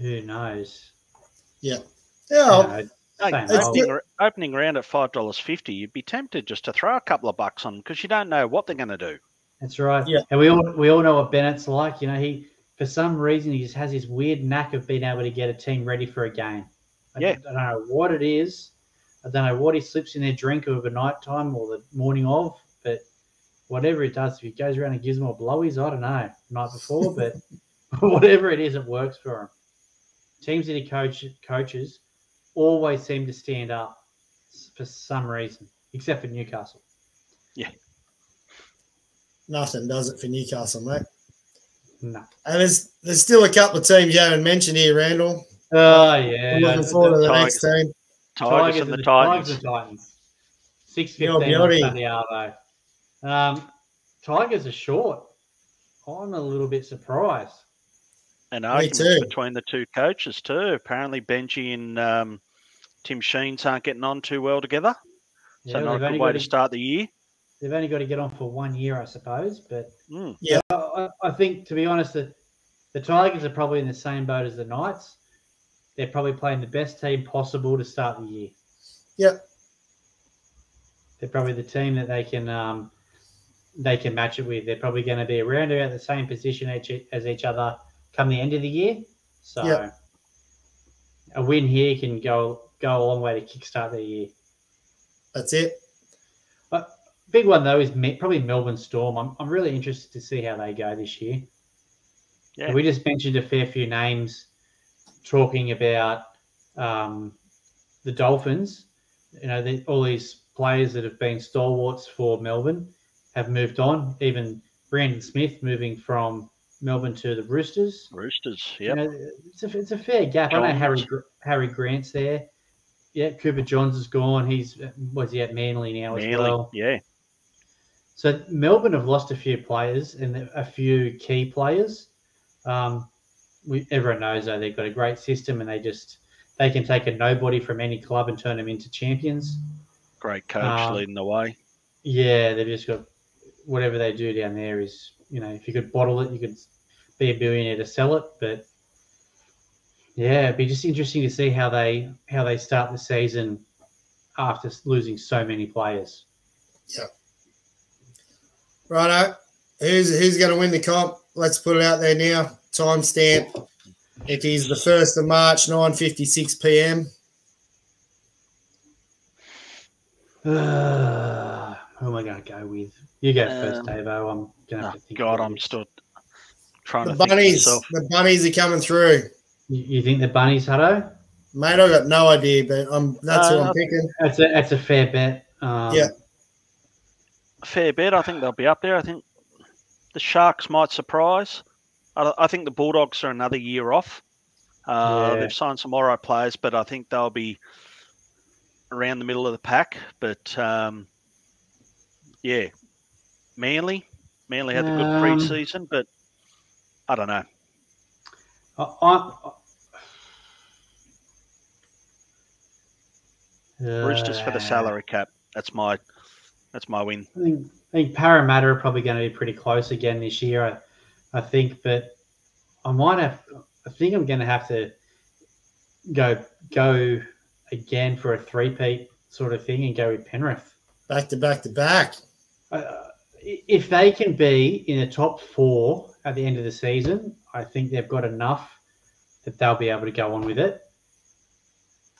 who knows? Yeah, You know, Hey, it's old. opening, opening round at five dollars fifty, you'd be tempted just to throw a couple of bucks on because you don't know what they're going to do. That's right. Yeah. And we all we all know what Bennett's like. You know, he for some reason he just has this weird knack of being able to get a team ready for a game. I, Yeah. I don't know what it is. I don't know what he slips in their drink over night time or the morning of, but whatever it does, if he goes around and gives them all blowies, I don't know, night before, but whatever it is, it works for him. Teams that he coach, coaches always seem to stand up for some reason, except for Newcastle. Yeah. Nothing does it for Newcastle, mate. No. And there's there's still a couple of teams you haven't mentioned here, Randall. Oh yeah. I'm looking forward to the next team. Tigers, and the, Tigers Titans. and Titans. Six Yo, fifteen on beauty. Sunday Arvo. Um, Tigers are short. I'm a little bit surprised. And Me arguments too. between the two coaches too. Apparently, Benji and um, Tim Sheens aren't getting on too well together. So Yeah, not a they've, good only way got to to, start the year. they've only got to get on for one year, I suppose. But Mm. I, I- I think, to be honest, the, the Tigers are probably in the same boat as the Knights. They're probably playing the best team possible to start the year. Yep. They're probably the team that they can um, they can match it with. They're probably going to be around about the same position each, as each other come the end of the year. So Yep. a win here can go go a long way to kickstart the year. That's it. But Big one though is Me- probably Melbourne Storm. I'm, I'm really interested to see how they go this year. Yeah. We just mentioned a fair few names talking about um, the Dolphins. You know, the, all these players that have been stalwarts for Melbourne have moved on. Even Brandon Smith moving from Melbourne to the Roosters. Roosters. You know, it's a, it's a fair gap. I know Harry Harry Grant's there. Yeah, Cooper Johns is gone. He's was he at Manly now as Manly. well. Yeah. So Melbourne have lost a few players and a few key players. Um, we, everyone knows though they've got a great system and they just they can take a nobody from any club and turn them into champions. Great coach Um, leading the way. Yeah, they've just got whatever they do down there is, you know, if you could bottle it, you could be a billionaire to sell it. But yeah, it'd be just interesting to see how they how they start the season after losing so many players. Yeah. Righto. Who's who's going to win the comp? Let's put it out there now. Timestamp. It is the first of March, nine fifty six p.m. Uh, who am I going to go with? You go first, Um, Davo. I'm going to have Oh, to think. God, I'm this. still trying The to think bunnies, myself. the bunnies are coming through. You, you think the bunnies, Hutto? Mate, I've got no idea, but um, that's who Uh, I'm picking. That's a that's a fair bet. Um, Yeah. Fair bet. I think they'll be up there. I think the Sharks might surprise. I, I think the Bulldogs are another year off. Uh, Yeah. They've signed some alright players, but I think they'll be around the middle of the pack. But um, yeah, Manly, Manly had a good Um, pre-season, but I don't know. I, I, Roosters for the salary cap. That's my that's my win. I think, I think Parramatta are probably going to be pretty close again this year. I, I think, but I might have. I think I'm going to have to go go again for a three-peat sort of thing and go with Penrith. Back to back to back. Uh, if they can be in the top four at the end of the season, I think they've got enough that they'll be able to go on with it.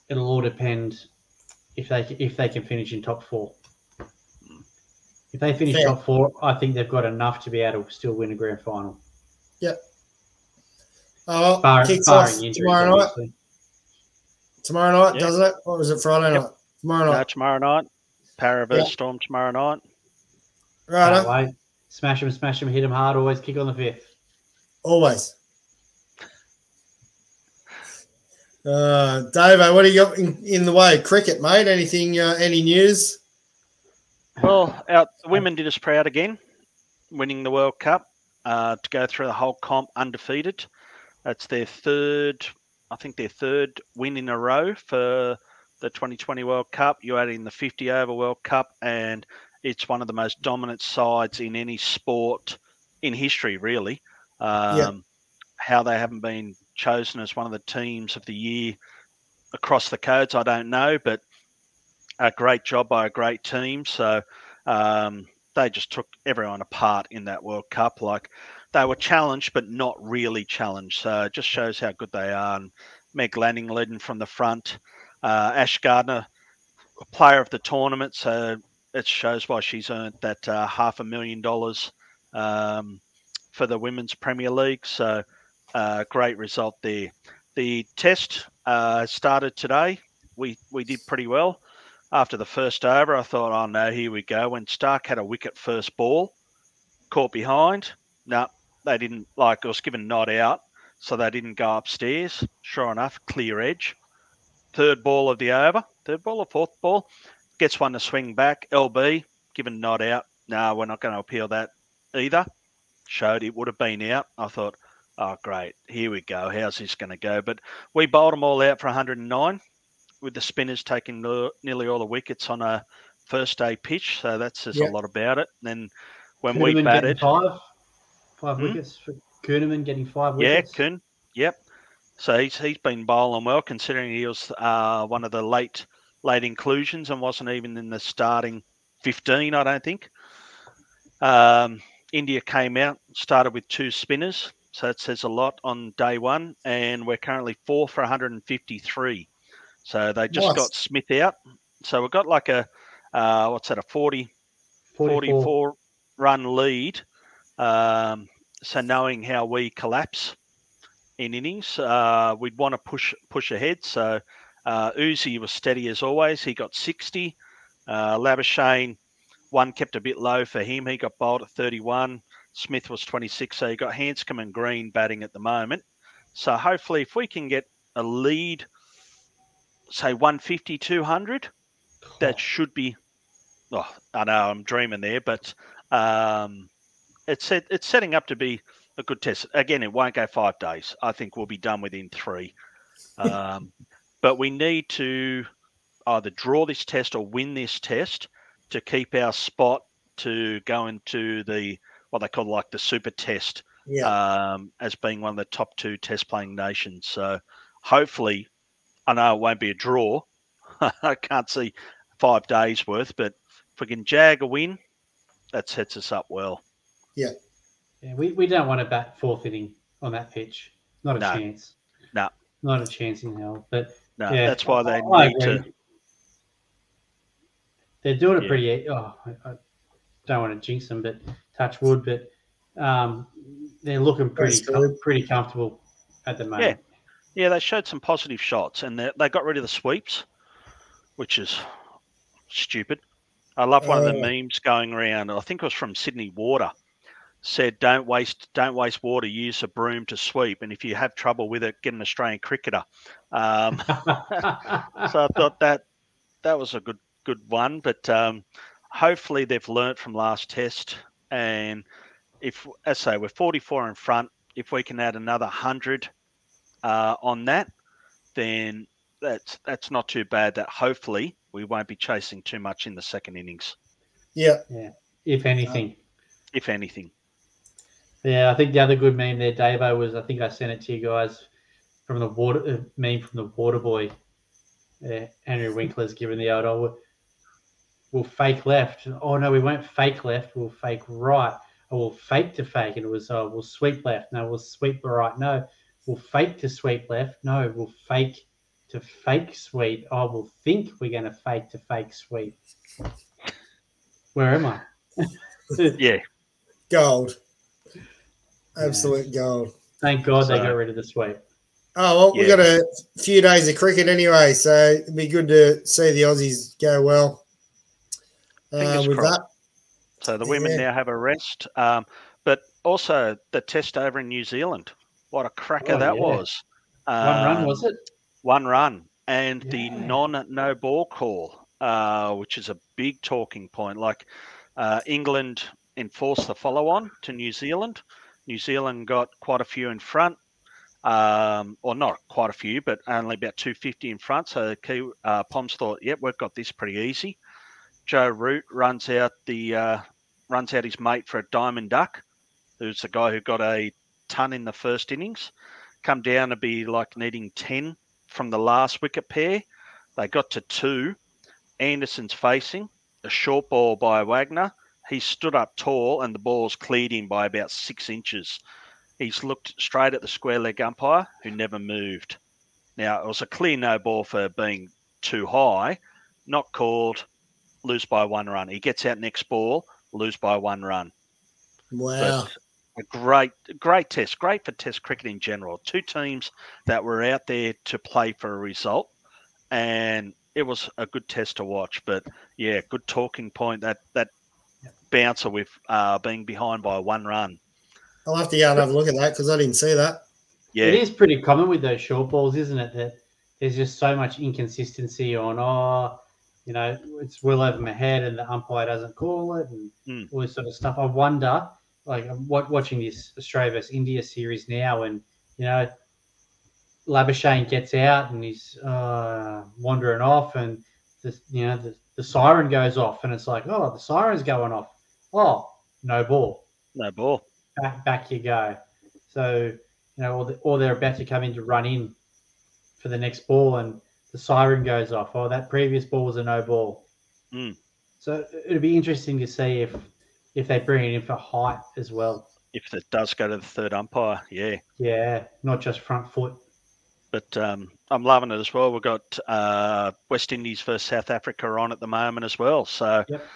It'll all depend if they if they can finish in top four. If they finish Fair. top four, I think they've got enough to be able to still win a grand final. Yep. Oh, Bar, kicks off injuries, tomorrow night. obviously. Tomorrow night, Yeah. doesn't it? Or is it? Friday night. Tomorrow No, night. tomorrow night, Para versus Yeah. Storm tomorrow night. Right. Can't wait. Smash them, smash them, hit them hard. Always kick on the fifth. Always. Uh, Dave, what do you got in, in the way? Cricket, mate. Anything? Uh, any news? Well, our the women did us proud again, winning the World Cup uh, to go through the whole comp undefeated. That's their third, I think their third win in a row for the 2020 World Cup. You add in the 50 over World Cup, and it's one of the most dominant sides in any sport in history, really. Um, How they haven't been chosen as one of the teams of the year across the codes, I don't know, but a great job by a great team. So um, they just took everyone apart in that World Cup. Like they were challenged, but not really challenged. So it just shows how good they are. And Meg Lanning leading from the front. Uh, Ash Gardner, player of the tournament. So it shows why she's earned that uh, half a million dollars um, for the Women's Premier League. So uh, great result there. The test uh, started today. We we did pretty well after the first over, I thought, oh no, here we go. When Starc had a wicket first ball, caught behind. No, they didn't like it was given not out, so they didn't go upstairs. Sure enough, clear edge. Third ball of the over, third ball or fourth ball, gets one to swing back. LB given not out. No, we're not going to appeal that either. Showed it would have been out. I thought, oh great, here we go. How's this going to go? But we bowled them all out for 109 with the spinners taking nearly all the wickets on a first day pitch. So that says a lot about it. And then when we Kuhnemann getting batted, five, five Hmm? wickets. For Kuhnemann getting five wickets. yeah. Kuhn, yep. So he's he's been bowling well, considering he was uh, one of the late late inclusions and wasn't even in the starting fifteen. I don't think. Um, India came out, started with two spinners, so that says a lot on day one, and we're currently four for 153. So they just Nice. got Smith out. So we've got like a uh, what's that a 40 44. 44 run lead. Um, so knowing how we collapse in innings, uh, we'd want to push push ahead. So uh, Uzi was steady as always. He got 60. Uh, Labuschagne, one kept a bit low for him. He got bowled at 31. Smith was 26. So you got Handscomb and Green batting at the moment. So hopefully, if we can get a lead, say 150, 200, that should be. Oh, I know I'm dreaming there, but um, it's set, it's setting up to be a good test. Again, it won't go five days. I think we'll be done within three. Um, but we need to either draw this test or win this test to keep our spot to go into the what they call like the Super Test Yeah. um, as being one of the top two Test playing nations. So hopefully, I know it won't be a draw. I can't see five days worth, but if we can jag a win, that sets us up well. Yeah, we, we don't want to bat fourth inning on that pitch. Not a No. chance. No. Not a chance in hell. But No, yeah, that's why they I need to. agree. They're doing it Yeah. pretty. Oh, I, I don't want to jinx them, but touch wood. But um, they're looking pretty com- pretty comfortable at the moment. Yeah, they showed some positive shots, and they, they got rid of the sweeps, which is stupid. I love one of the Oh. memes going around. I think it was from Sydney Water. Said, "Don't waste, don't waste water. Use a broom to sweep, and if you have trouble with it, get an Australian cricketer." Um, so I thought that that was a good good one. But um, hopefully they've learnt from last test, and if as I say we're 44 in front, if we can add another hundred uh, on that, then that's that's not too bad. That hopefully we won't be chasing too much in the second innings, yeah. Yeah. If anything. if anything. Yeah, I think the other good meme there, Davo, was I think I sent it to you guys from the water uh, meme from the water boy. Uh, Henry Winkler's given the old, oh, we'll- we'll fake left. Oh, no, we won't fake left. We'll fake right. Oh, we'll fake to fake. And it was, oh, we'll sweep left. No, we'll sweep right. No, we'll fake to sweep left. No, we'll fake to fake sweep. Oh, we'll think we're going to fake to fake sweep. Where am I? Yeah, Gold. Absolute gold. Thank God they got rid of the sweep. Oh well, we Yeah. got a few days of cricket anyway, so it'd be good to see the Aussies go well. Uh, with crossed. that, so the women Yeah. now have a rest, um, but also the test over in New Zealand. What a cracker Oh, that yeah. was! One run, Um, was it? one run and the non no ball call, uh, which is a big talking point. Like uh, England enforced the follow on to New Zealand. New Zealand got quite a few in front, um, or not quite a few, but only about 250 in front. So the key, uh, Poms thought, yep, we've got this pretty easy. Joe Root runs out the uh, runs out his mate for a diamond duck, who's the guy who got a ton in the first innings come down to be like needing 10 from the last wicket pair. They got to two. Anderson's facing a short ball by Wagner. He stood up tall and the ball's cleared him by about six inches. He's looked straight at the square leg umpire who never moved. Now, it was a clear no ball for being too high, not called, lose by one run. He gets out next ball, lose by one run. wow. But a great, great test. Great for Test cricket in general. Two teams that were out there to play for a result, and it was a good test to watch. But yeah, good talking point. That that bouncer with uh, being behind by one run. I'll have to go and have a look at that because I didn't see that. Yeah, It is pretty common with those short balls, isn't it? That there's just so much inconsistency on, oh, you know, it's well over my head and the umpire doesn't call it and Mm. all this sort of stuff. I wonder, like, I'm watching this Australia versus India series now, and, you know, Labuschagne gets out and he's uh, wandering off, and, the, you know, the, the siren goes off, and it's like, oh, the siren's going off. Oh, no ball no ball. back back you go. So you know, or, the, or they're about to come in to run in for the next ball, and the siren goes off. Oh, that previous ball was a no ball. Mm. So it'd be interesting to see if if they bring it in for height as well. If it does go to the third umpire, yeah. Yeah, not just front foot. But um, I'm loving it as well. We've got uh, West Indies versus South Africa on at the moment as well. So Yep.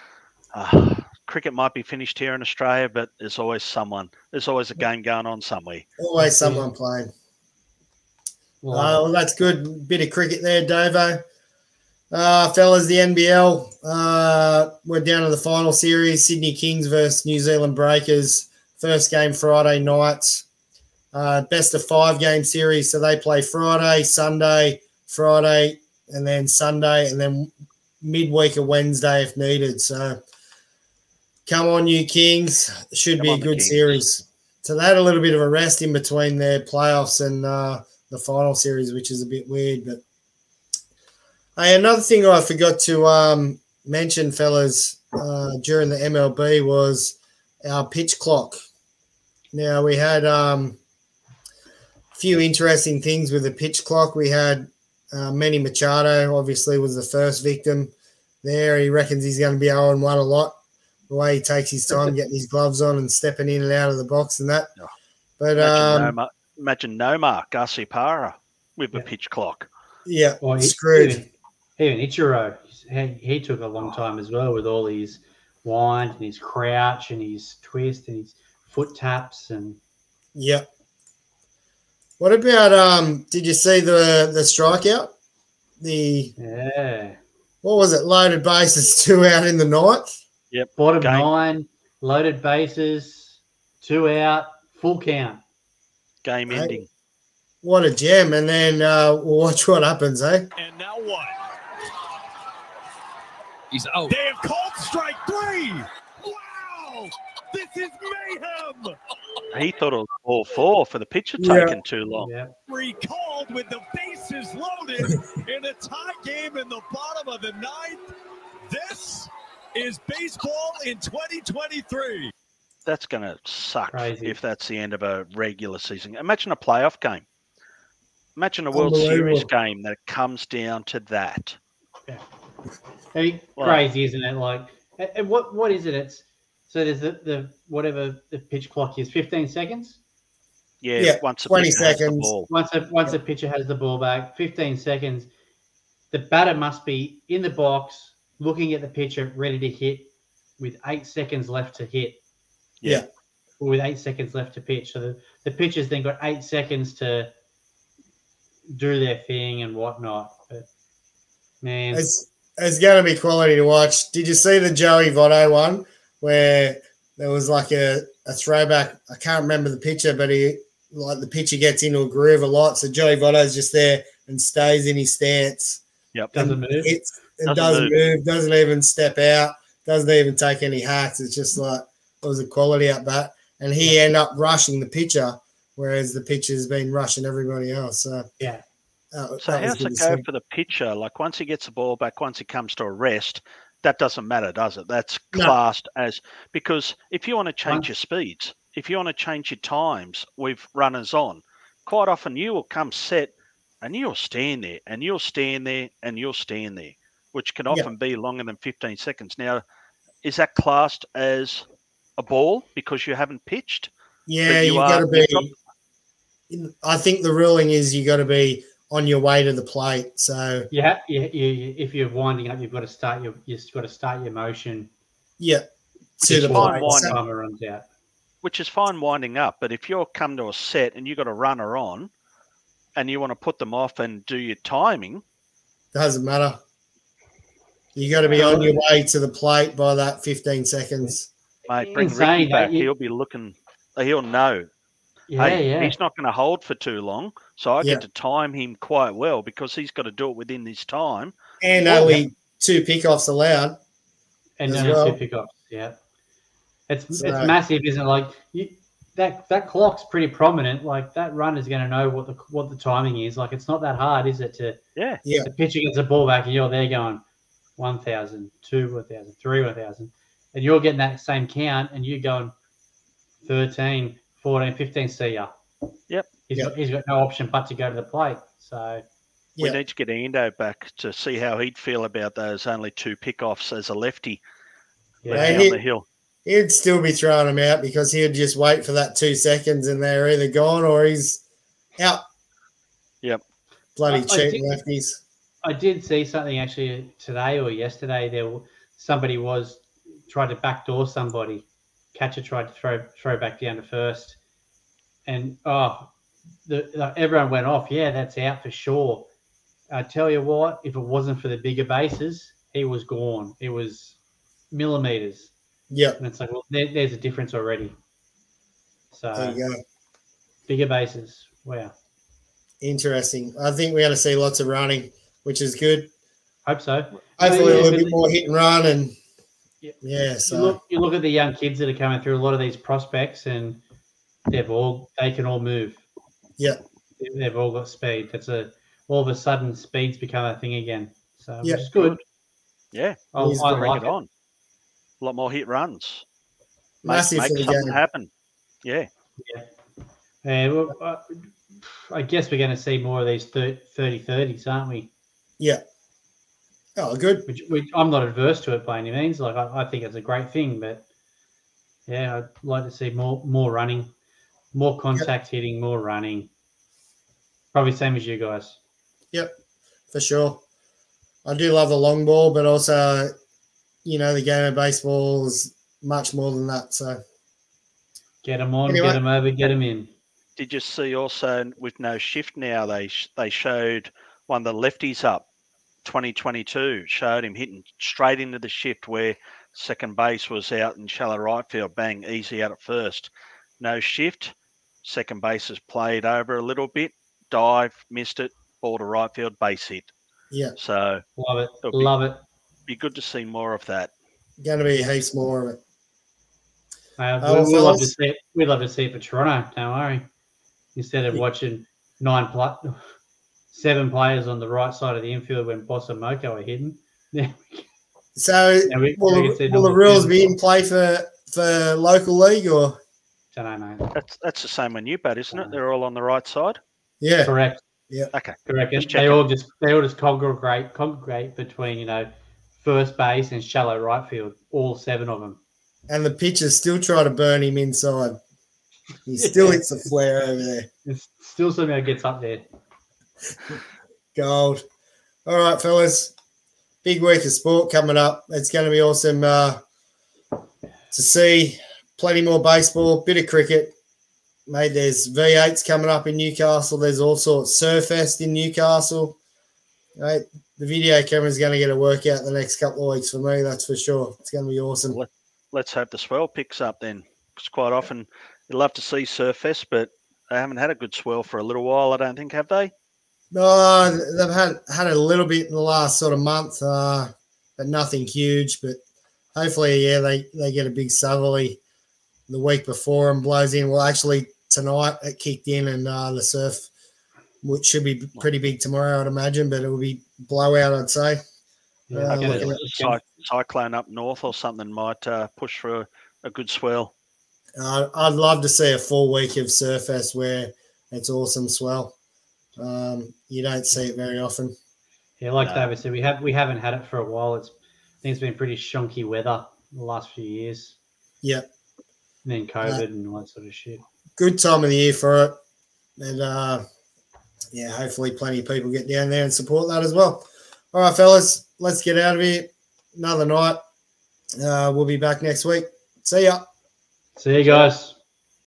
uh, cricket might be finished here in Australia, but there's always someone. There's always a game going on somewhere. Always someone playing. Well, Uh, well, that's good. Bit of cricket there, Davo. Uh, fellas, the NBL. Uh, we're down to the final series Sydney Kings versus New Zealand Breakers. First game Friday night. Uh, best of five game series. So they play Friday, Sunday, Friday, and then Sunday, and then midweek or Wednesday if needed. So come on, you Kings. Should Come be a good series. So they had a little bit of a rest in between their playoffs and uh, the final series, which is a bit weird. But hey, another thing I forgot to um, mention, fellas, uh, during the MLB was our pitch clock. Now we had um, a few interesting things with the pitch clock. We had uh, Manny Machado, obviously, was the first victim there. He reckons he's going to be 0 1 a lot. The way he takes his time getting his gloves on and stepping in and out of the box and that. Oh. But Imagine, um, Nomar, imagine Nomar Garciaparra with Yeah. a pitch clock. yeah, Well, he- screwed. Even, even Ichiro, he, he took a long time as well with all his wind and his crouch and his twist and his foot taps and Yep. What about um? Did you see the the strikeout? The yeah. what was it? Loaded bases, two out in the ninth. Yep. Bottom Game. nine, loaded bases, two out, full count. Game Hey. ending. What a gem! And then uh, we'll watch what happens, eh? And now what? He's out. They have called strike three. Wow! This is mayhem. He thought it was all four for the pitcher Yeah. taking too long. Yeah. Recalled with the bases loaded in a tie game in the bottom of the ninth. This is baseball in 2023. That's going to suck Crazy. if that's the end of a regular season. Imagine a playoff game. Imagine a World Series game that comes down to that. I mean, Well- crazy, isn't it? Like, and- and what what is it? It's so there's the, the whatever the pitch clock is, 15 seconds. Yeah, Yeah, once the 20 pitcher has the seconds. Once a once a pitcher has the ball back, 15 seconds. The batter must be in the box, looking at the pitcher, ready to hit, with eight seconds left to hit. Yeah. Or with eight seconds left to pitch. So the, the pitcher's then got eight seconds to do their thing and whatnot. But man, It's it's going to be quality to watch. Did you see the Joey Votto one where there was like a, a throwback? I can't remember the picture, but he like the pitcher gets into a groove a lot. So Joey Votto's just there and stays in his stance. Yep. doesn't move. It Doesn't doesn't, move. move. doesn't even step out, doesn't even take any hacks. It's just like it was a quality at bat, and he end up rushing the pitcher, whereas the pitcher's been rushing everybody else. So Yeah. Uh, So how's it go for the pitcher? Like once he gets the ball back, once he comes to a rest, that doesn't matter, does it? That's No. classed as because if you want to change Once- your speeds, if you want to change your times with runners on, quite often you will come set and you'll stand there and you'll stand there and you'll stand there, which can Yeah. often be longer than 15 seconds. Now, is that classed as a ball because you haven't pitched? Yeah, you are- got to be. I think the ruling is you got to be on your way to the plate. So Yeah, you, you, you, if you're winding up, you've got to start your you've got to start your motion. yeah, to is the fine plate. winding So- runs out. which is fine winding up. But if you're come to a set and you've got a runner on, and you want to put them off and do your timing, doesn't matter. You got to be on your way to the plate by that 15 seconds. mate, bring Ricky back. You- He'll be looking. He'll know. Yeah, hey, yeah. he's not going to hold for too long, so I Yeah. get to time him quite well because he's got to do it within this time. And only two pickoffs allowed. and as only well. two pickoffs, Yeah, it's So- it's massive, isn't it? Like you, that that clock's pretty prominent. Like that run is going to know what the what the timing is. Like it's not that hard, is it? To Yeah, Yeah. the pitcher gets the ball back and you're there going 1,000, 2, 1,000, 3, 1,000, and you're getting that same count and you're going 13, 14, 15. See ya. Yep. He's Yep. he's got no option but to go to the plate. So we Yeah. need to get Ando back to see how he'd feel about those only two pickoffs as a lefty yeah, Hey, down he- the hill. He'd still be throwing them out because he'd just wait for that two seconds and they're either gone or he's out. Yep. Bloody I- I cheap lefties. I did see something actually today or yesterday. There, somebody was trying to backdoor somebody. Catcher tried to throw throw back down to first, and oh, the, everyone went off. Yeah, that's out for sure. I tell you what, if it wasn't for the bigger bases, he was gone. It was millimeters, Yeah, and it's like, well, there, there's a difference already. So bigger bases, wow. Interesting. I think we're going to see lots of running, which is good. Hope so. Hopefully, yeah, a little bit more hit and run. And Yeah. yeah, you so look you look at the young kids that are coming through a lot of these prospects and they've all they can all move Yeah. They- they've all got speed that's a all of a sudden speed's become a thing again so Yeah. which is good Yeah, Oh, He's I great. bring like it it. on. A lot more hit runs. Make, Massive make for something happen. Yeah, Yeah, well, uh, I guess we're going to see more of these 30 30s, aren't we? Yeah. Oh, good. Which, which I'm not adverse to it by any means. Like I, I think it's a great thing, but yeah, I'd like to see more more running, more contact hitting, more running. Probably same as you guys. Yep, for sure. I do love the long ball, but also, you know, the game of baseball is much more than that. So, Get them on, Anyway. get them over, get them in. Did you see also with no shift now? They they showed one of the lefties up, 2022 showed him hitting straight into the shift where second base was out in shallow right field, bang, easy out at first. No shift. Second base has played over a little bit, dive, missed it, ball to right field, base hit. yeah, So it, It'll be- love it. be good to see more of that. going to be heaps more of it. Uh, Oh, we, we love to see it. We'd love to see it for Toronto. Don't worry. Instead of Yeah. watching nine pla- seven players on the right side of the infield when Boss and Moko are hidden. So, we- will, we the, will the rules two. be in play for, for local league or? don't know, mate. That's that's the same when you bat, isn't Uh, it? They're all on the right side. Yeah, Correct. Yeah. Okay. Correct. Just they all just they all just congregate congregate between you know first base and shallow right field. All seven of them. and the pitchers still try to burn him inside. He still hits the flare over there. It's still somehow gets up there. Gold. All right, fellas. Big week of sport coming up. It's going to be awesome uh, to see. Plenty more baseball, bit of cricket. Mate, there's V8s coming up in Newcastle. There's all sorts. Surfest in Newcastle. Right, the video camera is going to get a workout the next couple of weeks for me. That's for sure. It's going to be awesome. Let's hope the swell picks up then. Because quite often you'd love to see Surfest, but they haven't had a good swell for a little while, I don't think, have they? No, they've had had a little bit in the last sort of month, uh, but nothing huge. But hopefully, yeah, they they get a big southerly the week before and blows in. Well, actually, tonight it kicked in, and uh, the surf, which should be pretty big tomorrow, I'd imagine, but it will be blowout, I'd say. Yeah, Uh, get look it. Cy- cyclone up north or something might uh, push for a, a good swell. Uh, I'd love to see a full week of Surfest where it's awesome swell. Um, you don't see it very often. Yeah, like No. David said, we have we haven't had it for a while. It's I think it's been pretty shonky weather the last few years. Yeah. And then COVID and all that sort of shit. good time of the year for it. And uh, yeah, hopefully plenty of people get down there and support that as well. All right, fellas, let's get out of here. Another night. Uh, we'll be back next week. See ya. See you guys.